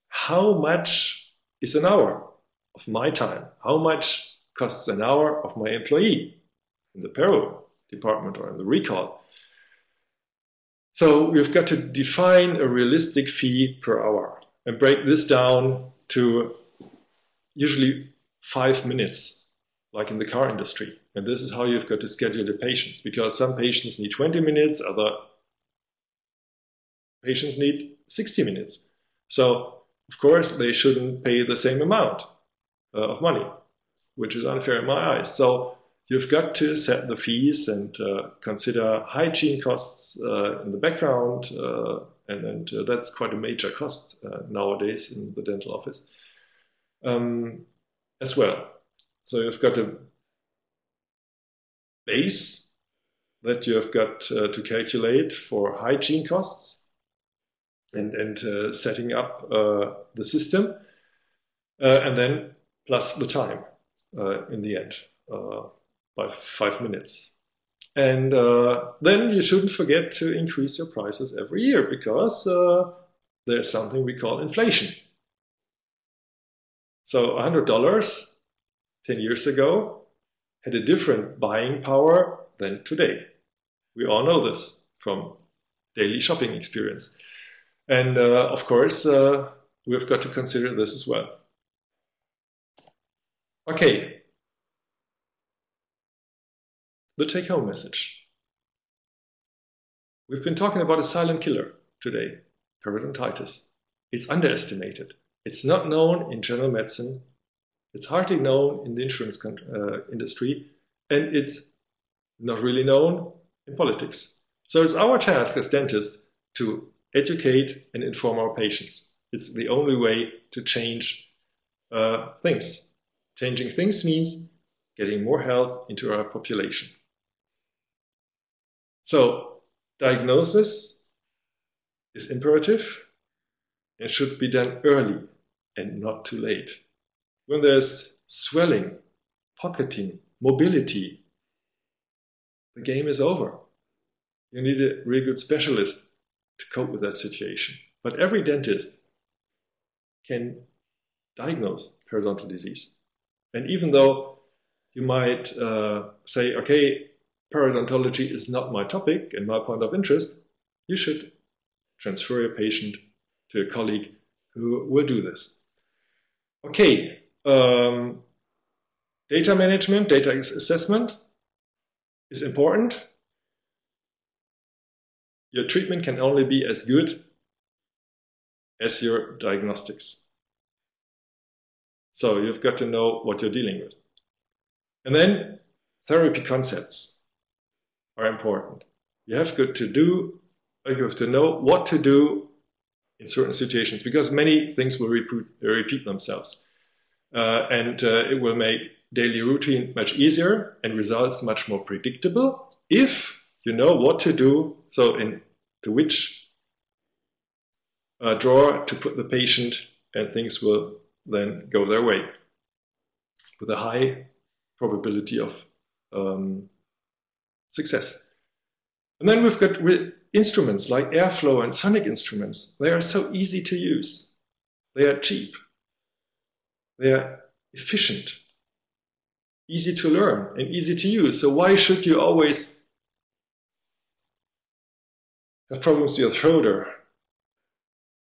how much is an hour of my time? How much costs an hour of my employee in the perio department or in the recall? So we've got to define a realistic fee per hour and break this down to usually five minutes, like in the car industry. And this is how you've got to schedule the patients because some patients need 20 minutes, other patients need 60 minutes. So of course, they shouldn't pay the same amount uh, of money, which is unfair in my eyes. So you've got to set the fees and uh, consider hygiene costs uh, in the background, uh, and, and uh, that's quite a major cost uh, nowadays in the dental office um, as well. So you've got a base that you've got to calculate for hygiene costs and, and uh, setting up uh, the system, uh, and then plus the time in the end by five minutes. And uh, then you shouldn't forget to increase your prices every year because uh, there's something we call inflation. So $100 10 years ago had a different buying power than today. We all know this from daily shopping experience. And uh, of course, uh, we've got to consider this as well. Okay. The take home message. We've been talking about a silent killer today, periodontitis. It's underestimated. It's not known in general medicine. It's hardly known in the insurance uh, industry. And it's not really known in politics. So it's our task as dentists to educate and inform our patients. It's the only way to change uh, things. Changing things means getting more health into our population. So, diagnosis is imperative and should be done early and not too late. When there's swelling, pocketing, mobility, the game is over. You need a really good specialist to cope with that situation. But every dentist can diagnose periodontal disease. And even though you might uh, say, okay, periodontology is not my topic and my point of interest, you should transfer your patient to a colleague who will do this. Okay, um, data management, data assessment is important your treatment can only be as good as your diagnostics. So you've got to know what you're dealing with. And then therapy concepts are important. You have to do, you have to know what to do in certain situations because many things will repeat, repeat themselves. Uh, and uh, it will make daily routine much easier and results much more predictable if you know what to do. So in to which uh, drawer to put the patient, and things will then go their way with a high probability of um, success. And then we've got instruments like airflow and sonic instruments. They are so easy to use. They are cheap. They are efficient, easy to learn, and easy to use. So why should you always have problems with your shoulder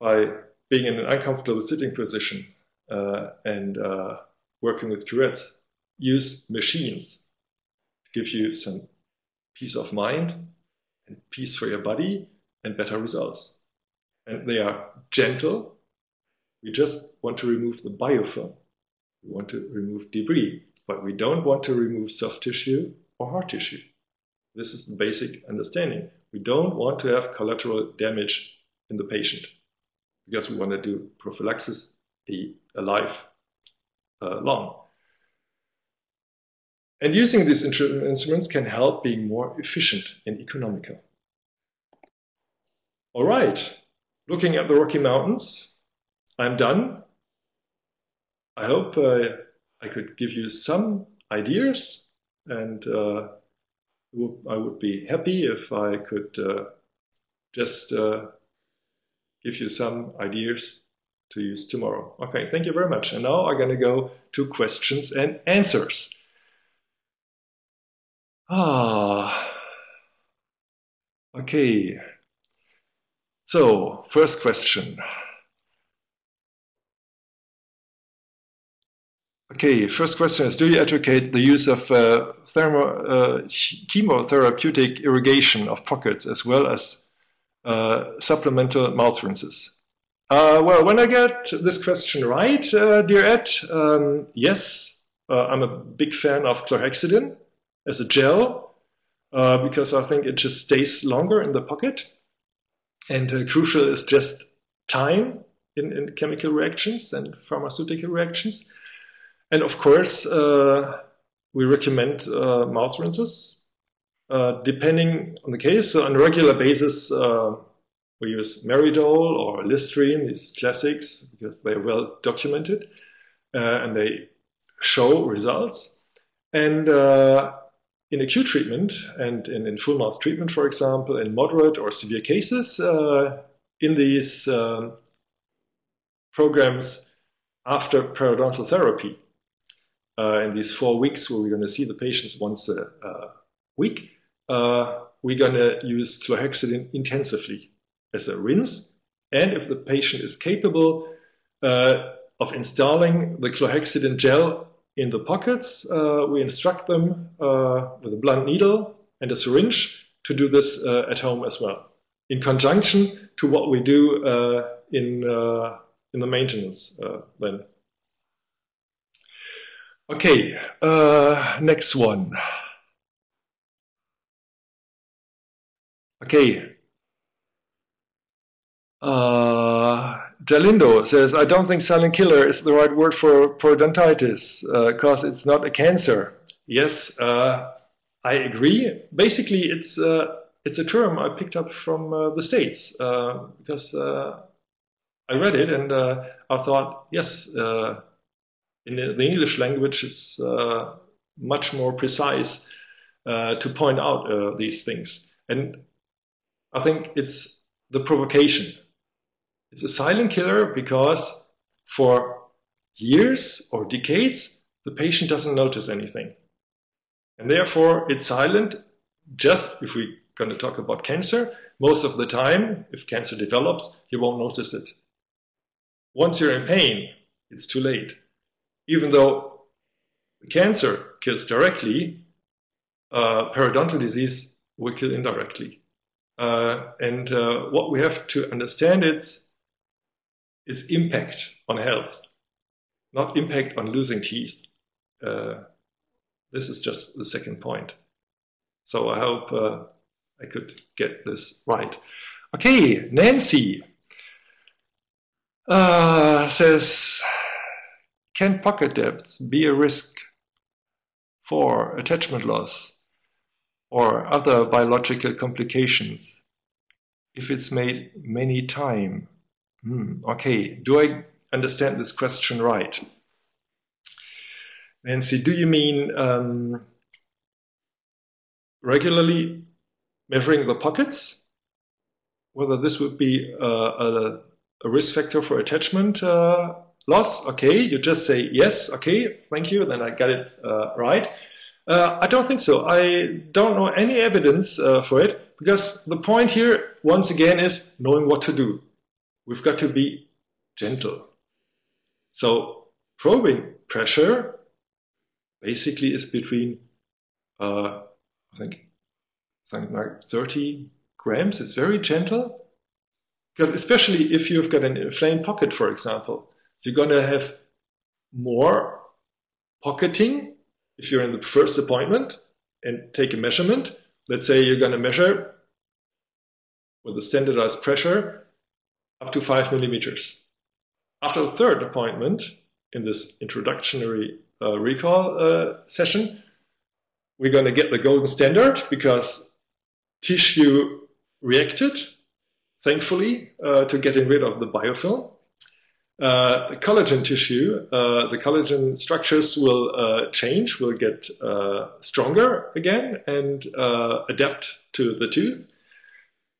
by being in an uncomfortable sitting position uh, and uh, working with curettes? Use machines to give you some peace of mind and peace for your body and better results. And they are gentle. We just want to remove the biofilm. We want to remove debris, but we don't want to remove soft tissue or hard tissue. This is the basic understanding. We don't want to have collateral damage in the patient because we want to do prophylaxis a, a life uh, long. And using these instruments can help being more efficient and economical. All right, looking at the Rocky Mountains, I'm done. I hope uh, I could give you some ideas and uh, I would be happy if I could uh, just uh, give you some ideas to use tomorrow. Okay, thank you very much. And now I'm going to go to questions and answers. Ah, okay. So, first question. Okay, first question is, do you advocate the use of uh, thermo, uh, chemotherapeutic irrigation of pockets as well as uh, supplemental mouth rinses? Uh, well, when I get this question right, uh, dear Ed, um, yes, uh, I'm a big fan of chlorhexidine as a gel because I think it just stays longer in the pocket. And crucial is just time in, in chemical reactions and pharmaceutical reactions. And of course, uh, we recommend uh, mouth rinses uh, depending on the case. So on a regular basis, uh, we use Meridol or Listerine, these classics, because they're well documented uh, and they show results. And uh, in acute treatment and in, in, full mouth treatment, for example, in moderate or severe cases, in these um, programs after periodontal therapy, uh, in these four weeks where we're going to see the patients once a, a week, uh, we're going to use chlorhexidine intensively as a rinse. And if the patient is capable uh, of installing the chlorhexidine gel in the pockets, uh, we instruct them uh, with a blunt needle and a syringe to do this uh, at home as well, in conjunction to what we do in, in the maintenance then. Okay, uh, next one. Okay. Uh, Jalindo says, I don't think silent killer is the right word for periodontitis because uh, it's not a cancer. Yes, uh, I agree. Basically, it's uh, it's a term I picked up from uh, the States uh, because I read it and I thought, yes, in the English language, it's uh, much more precise uh, to point out uh, these things. And I think it's the provocation. It's a silent killer because for years or decades, the patient doesn't notice anything. And therefore, it's silent just if we're going to talk about cancer. Most of the time, if cancer develops, you won't notice it. Once you're in pain, it's too late even though cancer kills directly, uh, periodontal disease will kill indirectly. Uh, and uh, what we have to understand is its impact on health, not impact on losing teeth. Uh, this is just the second point. So I hope uh, I could get this right. Okay, Nancy uh, says, can pocket depths be a risk for attachment loss or other biological complications if it's made many time Hmm, okay, do I understand this question right? Nancy, do you mean um, regularly measuring the pockets? Whether this would be uh, a, a, risk factor for attachment uh, loss? Okay, you just say yes, okay, thank you, then I got it uh, right. Uh, I don't think so. I don't know any evidence uh, for it because the point here, once again, is knowing what to do. We've got to be gentle. So probing pressure basically is between, uh, I think, something like 30 grams. It's very gentle because especially if you've got an inflamed pocket, for example, you're going to have more pocketing if you're in the first appointment and take a measurement, let's say you're going to measure with a standardized pressure up to five millimeters. After the third appointment in this introductory uh, recall uh, session, we're going to get the golden standard because tissue reacted, thankfully, uh, to getting rid of the biofilm. Uh, the collagen tissue, uh, the collagen structures will uh, change, will get stronger again and adapt to the tooth.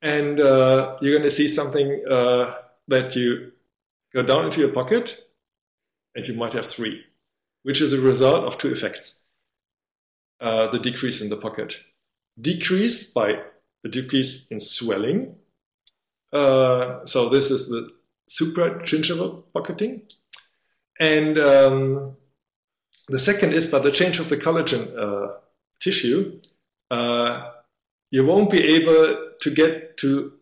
And uh, you're going to see something that you go down into your pocket and you might have three, which is a result of two effects. the decrease in the pocket. Decrease by the decrease in swelling. so this is the supragingival pocketing. And um, the second is by the change of the collagen uh, tissue, uh, you won't be able to get to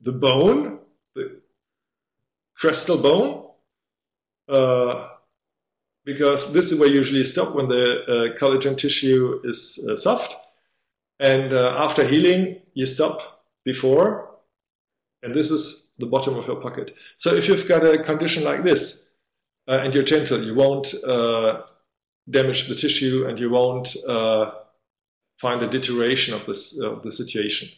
the bone, the crestal bone, uh, because this is where you usually stop when the uh, collagen tissue is uh, soft. And uh, after healing, you stop before, and this is the bottom of your pocket. So if you've got a condition like this uh, and you're gentle, you won't uh, damage the tissue and you won't find a deterioration of this of the situation.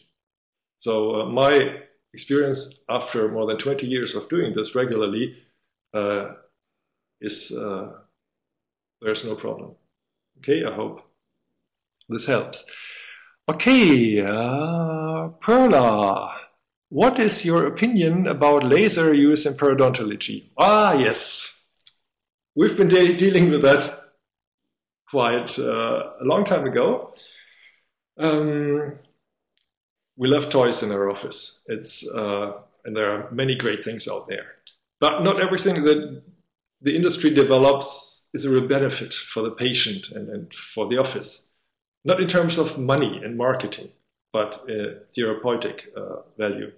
So uh, my experience after more than 20 years of doing this regularly uh, is uh, there's no problem. Okay, I hope this helps. Okay, Perla. What is your opinion about laser use in periodontology? Ah, yes. We've been de dealing with that quite uh, a long time ago. Um, we love toys in our office. It's uh, and there are many great things out there, but not everything that the industry develops is a real benefit for the patient and, and for the office. Not in terms of money and marketing but uh, therapeutic uh, value.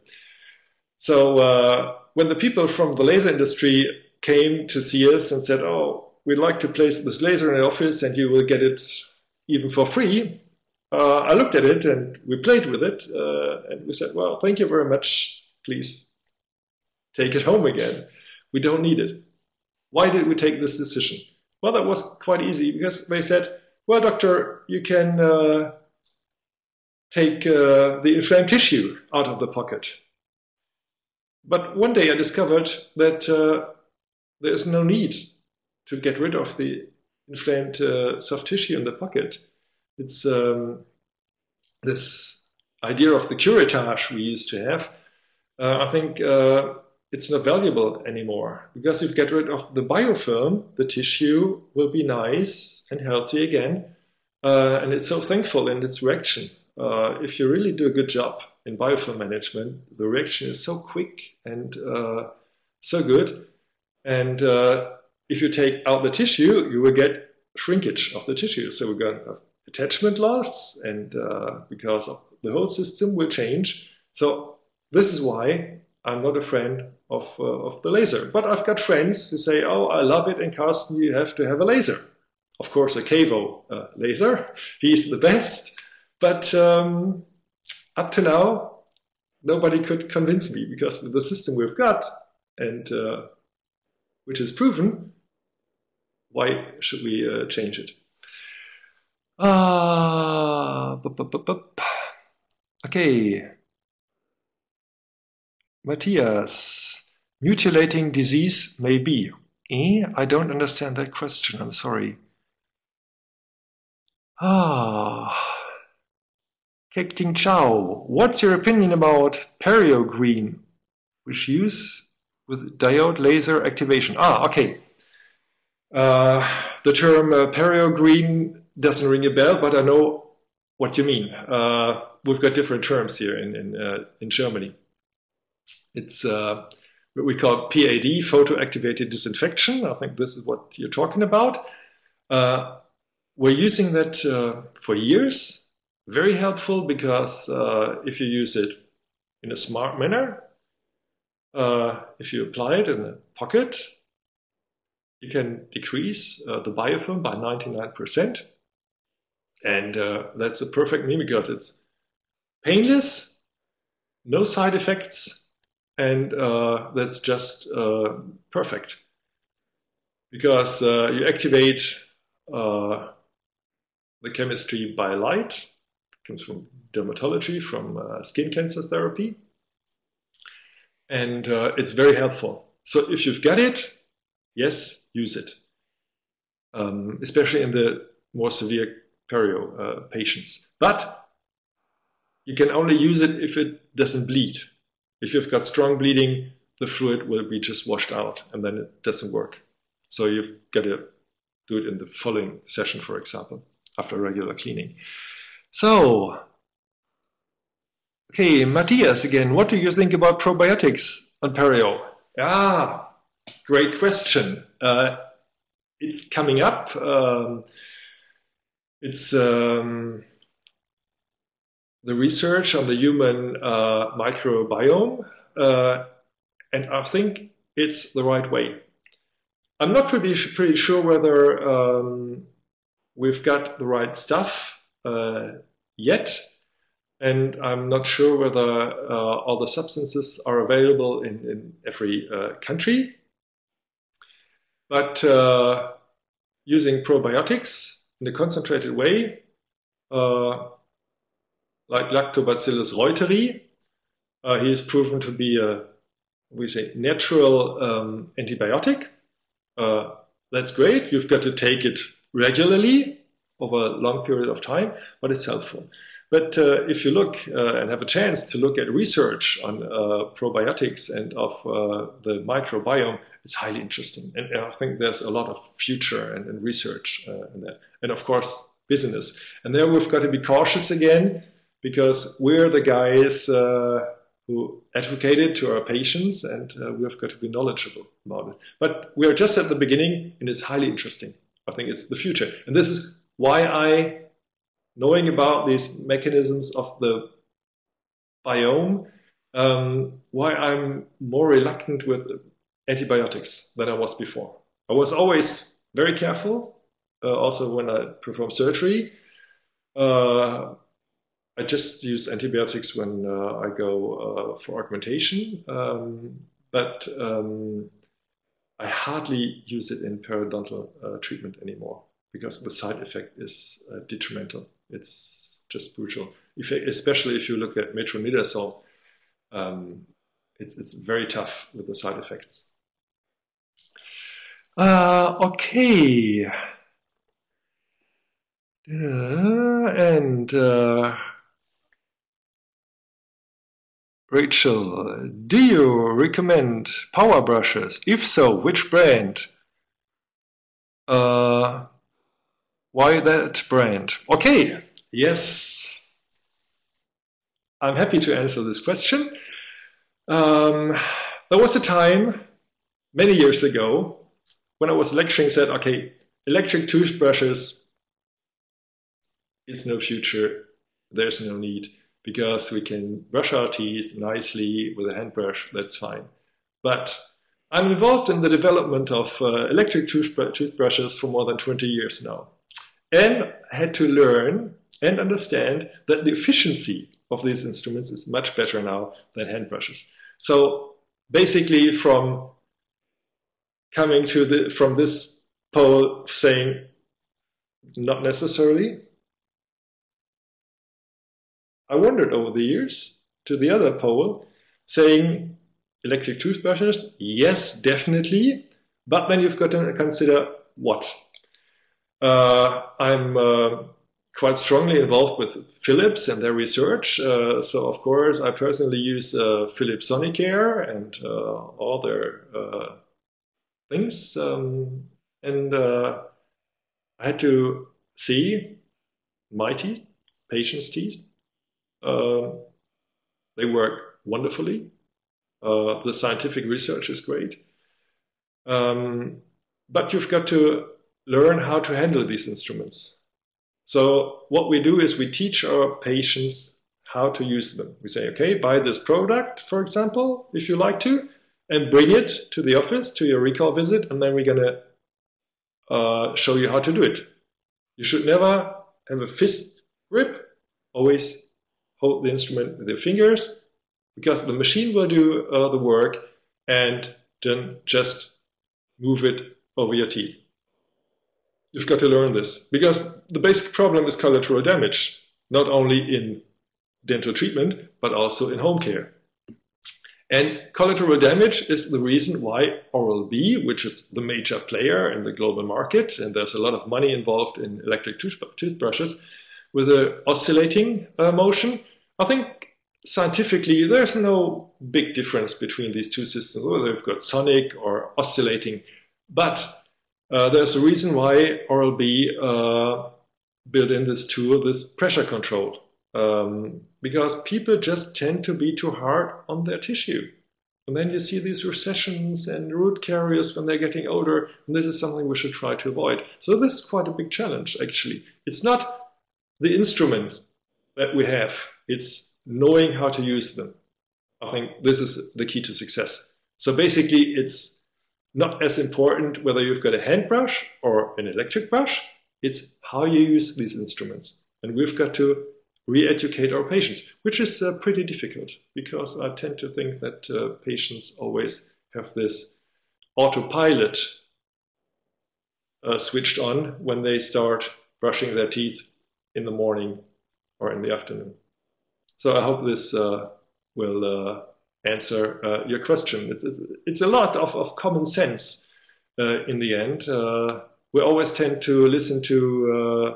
So uh, when the people from the laser industry came to see us and said, "Oh, we'd like to place this laser in the office, and you will get it even for free," uh, I looked at it and we played with it, uh, and we said, "Well, thank you very much. Please take it home again. We don't need it." Why did we take this decision? Well, that was quite easy because they said, "Well, doctor, you can." Uh, take uh, the inflamed tissue out of the pocket. But one day I discovered that uh, there is no need to get rid of the inflamed uh, soft tissue in the pocket. It's um, this idea of the curettage we used to have. Uh, I think uh, it's not valuable anymore because if you get rid of the biofilm, the tissue will be nice and healthy again. Uh, and it's so thankful in its reaction uh, if you really do a good job in biofilm management, the reaction is so quick and uh, so good. And uh, if you take out the tissue, you will get shrinkage of the tissue. So we're going to have attachment loss, and uh, because of the whole system will change. So this is why I'm not a friend of, uh, of the laser. But I've got friends who say, oh, I love it, and Carsten, you have to have a laser. Of course, a KaVo uh, laser. He's the best. But um, up to now, nobody could convince me because with the system we've got and uh, which is proven, why should we uh, change it? Ah, okay. Matthias, mutilating disease may be? Eh? I don't understand that question. I'm sorry. Ah. Kekting Chow, what's your opinion about PerioGreen, which use with diode laser activation? Ah, okay. Uh, the term uh, PerioGreen doesn't ring a bell, but I know what you mean. Uh, we've got different terms here in in, uh, in Germany. It's uh, what we call PAD, photo-activated disinfection. I think this is what you're talking about. Uh, we're using that uh, for years. Very helpful because uh, if you use it in a smart manner, if you apply it in a pocket, you can decrease the biofilm by 99%. And uh, that's a perfect mean because it's painless, no side effects, and uh, that's just perfect because you activate the chemistry by light. It comes from dermatology, from uh, skin cancer therapy. And uh, it's very helpful. So if you've got it, yes, use it. Um, especially in the more severe perio uh, patients. But you can only use it if it doesn't bleed. If you've got strong bleeding, the fluid will be just washed out and then it doesn't work. So you've got to do it in the following session, for example after regular cleaning. So, okay, Matthias again, what do you think about probiotics on perio? Ah, great question. Uh, it's coming up. Um, it's um, the research on the human uh, microbiome, uh, and I think it's the right way. I'm not pretty, pretty sure whether um, we've got the right stuff uh, yet, and I'm not sure whether uh, all the substances are available in, in every uh, country. But uh, using probiotics in a concentrated way, uh, like Lactobacillus reuteri, uh, he is proven to be a we say natural um, antibiotic. that's great. You've got to take it regularly over a long period of time, but it's helpful. But uh, if you look uh, and have a chance to look at research on uh, probiotics and of uh, the microbiome, it's highly interesting. And, I think there's a lot of future and, and research uh, in that. And of course, business. And there we've got to be cautious again because we're the guys uh, who advocate it to our patients and we've got to be knowledgeable about it. But we're just at the beginning and it's highly interesting. I think it's the future. And this is why I, knowing about these mechanisms of the biome, um, why I'm more reluctant with antibiotics than I was before. I was always very careful, uh, also when I perform surgery. Uh, I just use antibiotics when uh, I go uh, for augmentation, um, but um, I hardly use it in periodontal uh, treatment anymore because the side effect is uh, detrimental. It's just brutal. If, especially if you look at metronidazole, um, it's, it's very tough with the side effects. Uh, okay. Uh, and uh, Rachel, do you recommend power brushes? If so, which brand? Uh, why that brand? Okay, yes. I'm happy to answer this question. Um, there was a time many years ago when I was lecturing said, okay, electric toothbrushes is no future. There's no need because we can brush our teeth nicely with a hand brush, that's fine. But I'm involved in the development of uh, electric toothbrushes for more than 20 years now. And had to learn and understand that the efficiency of these instruments is much better now than hand brushes. So basically from coming to the, from this pole saying not necessarily I wondered over the years to the other pole, saying electric toothbrushes? Yes, definitely. But then you've got to consider what. Uh, I'm uh, quite strongly involved with Philips and their research. Uh, so, of course, I personally use uh, Philips Sonicare and uh, all their uh, things. Um, and I had to see my teeth, patients' teeth. they work wonderfully. the scientific research is great. Um, but you've got to learn how to handle these instruments. So what we do is we teach our patients how to use them. We say, okay, buy this product, for example, if you like to, and bring it to the office, to your recall visit, and then we're going to uh, show you how to do it. You should never have a fist grip. Always hold the instrument with your fingers because the machine will do uh, the work and then just move it over your teeth. You've got to learn this because the basic problem is collateral damage, not only in dental treatment, but also in home care. And collateral damage is the reason why Oral-B, which is the major player in the global market, and there's a lot of money involved in electric toothbrushes, with an oscillating uh, motion, I think scientifically there's no big difference between these two systems, whether you've got sonic or oscillating. But uh, there's a reason why Oral-B uh, built in this tool, this pressure control, um, because people just tend to be too hard on their tissue. And then you see these recessions and root caries when they're getting older, and this is something we should try to avoid. So this is quite a big challenge, actually. It's not the instruments that we have, it's knowing how to use them. I think this is the key to success. So basically, it's not as important whether you've got a hand brush or an electric brush, it's how you use these instruments. And we've got to re-educate our patients, which is uh, pretty difficult because I tend to think that uh, patients always have this autopilot uh, switched on when they start brushing their teeth in the morning or in the afternoon. So I hope this uh, will uh, answer uh, your question. It's, it's, a lot of, of common sense uh, in the end. Uh, we always tend to listen to uh,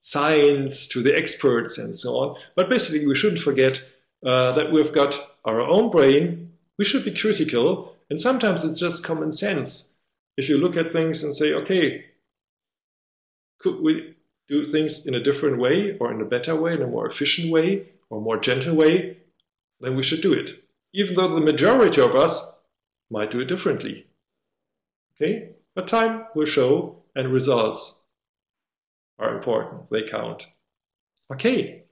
science, to the experts, and so on. But basically, we shouldn't forget uh, that we've got our own brain. We should be critical, and sometimes it's just common sense. If you look at things and say, okay, could we do things in a different way, or in a better way, in a more efficient way, or more gentle way, then we should do it even though the majority of us might do it differently. Okay? But time will show and results are important. They count. Okay.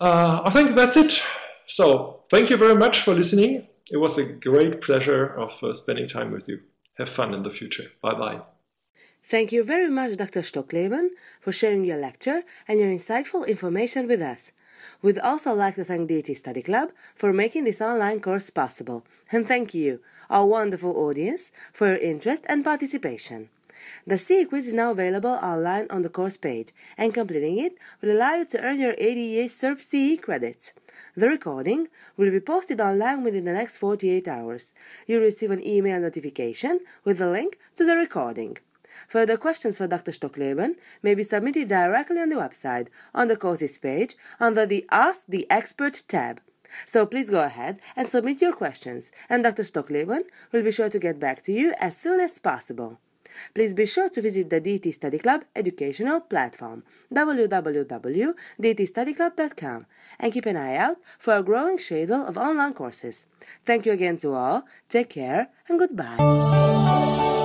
Uh, I think that's it. So thank you very much for listening. It was a great pleasure of uh, spending time with you. Have fun in the future. Bye bye. Thank you very much, Dr. Stockleben, for sharing your lecture and your insightful information with us. We'd also like to thank DT Study Club for making this online course possible, and thank you, our wonderful audience, for your interest and participation. The CE quiz is now available online on the course page, and completing it will allow you to earn your ADA CERP CE credits. The recording will be posted online within the next 48 hours. You'll receive an email notification with a link to the recording. Further questions for Dr. Stockleben may be submitted directly on the website on the courses page under the Ask the Expert tab. So please go ahead and submit your questions, and Dr. Stockleben will be sure to get back to you as soon as possible. Please be sure to visit the DT Study Club educational platform www.dtstudyclub.com and keep an eye out for a growing schedule of online courses. Thank you again to all, take care, and goodbye.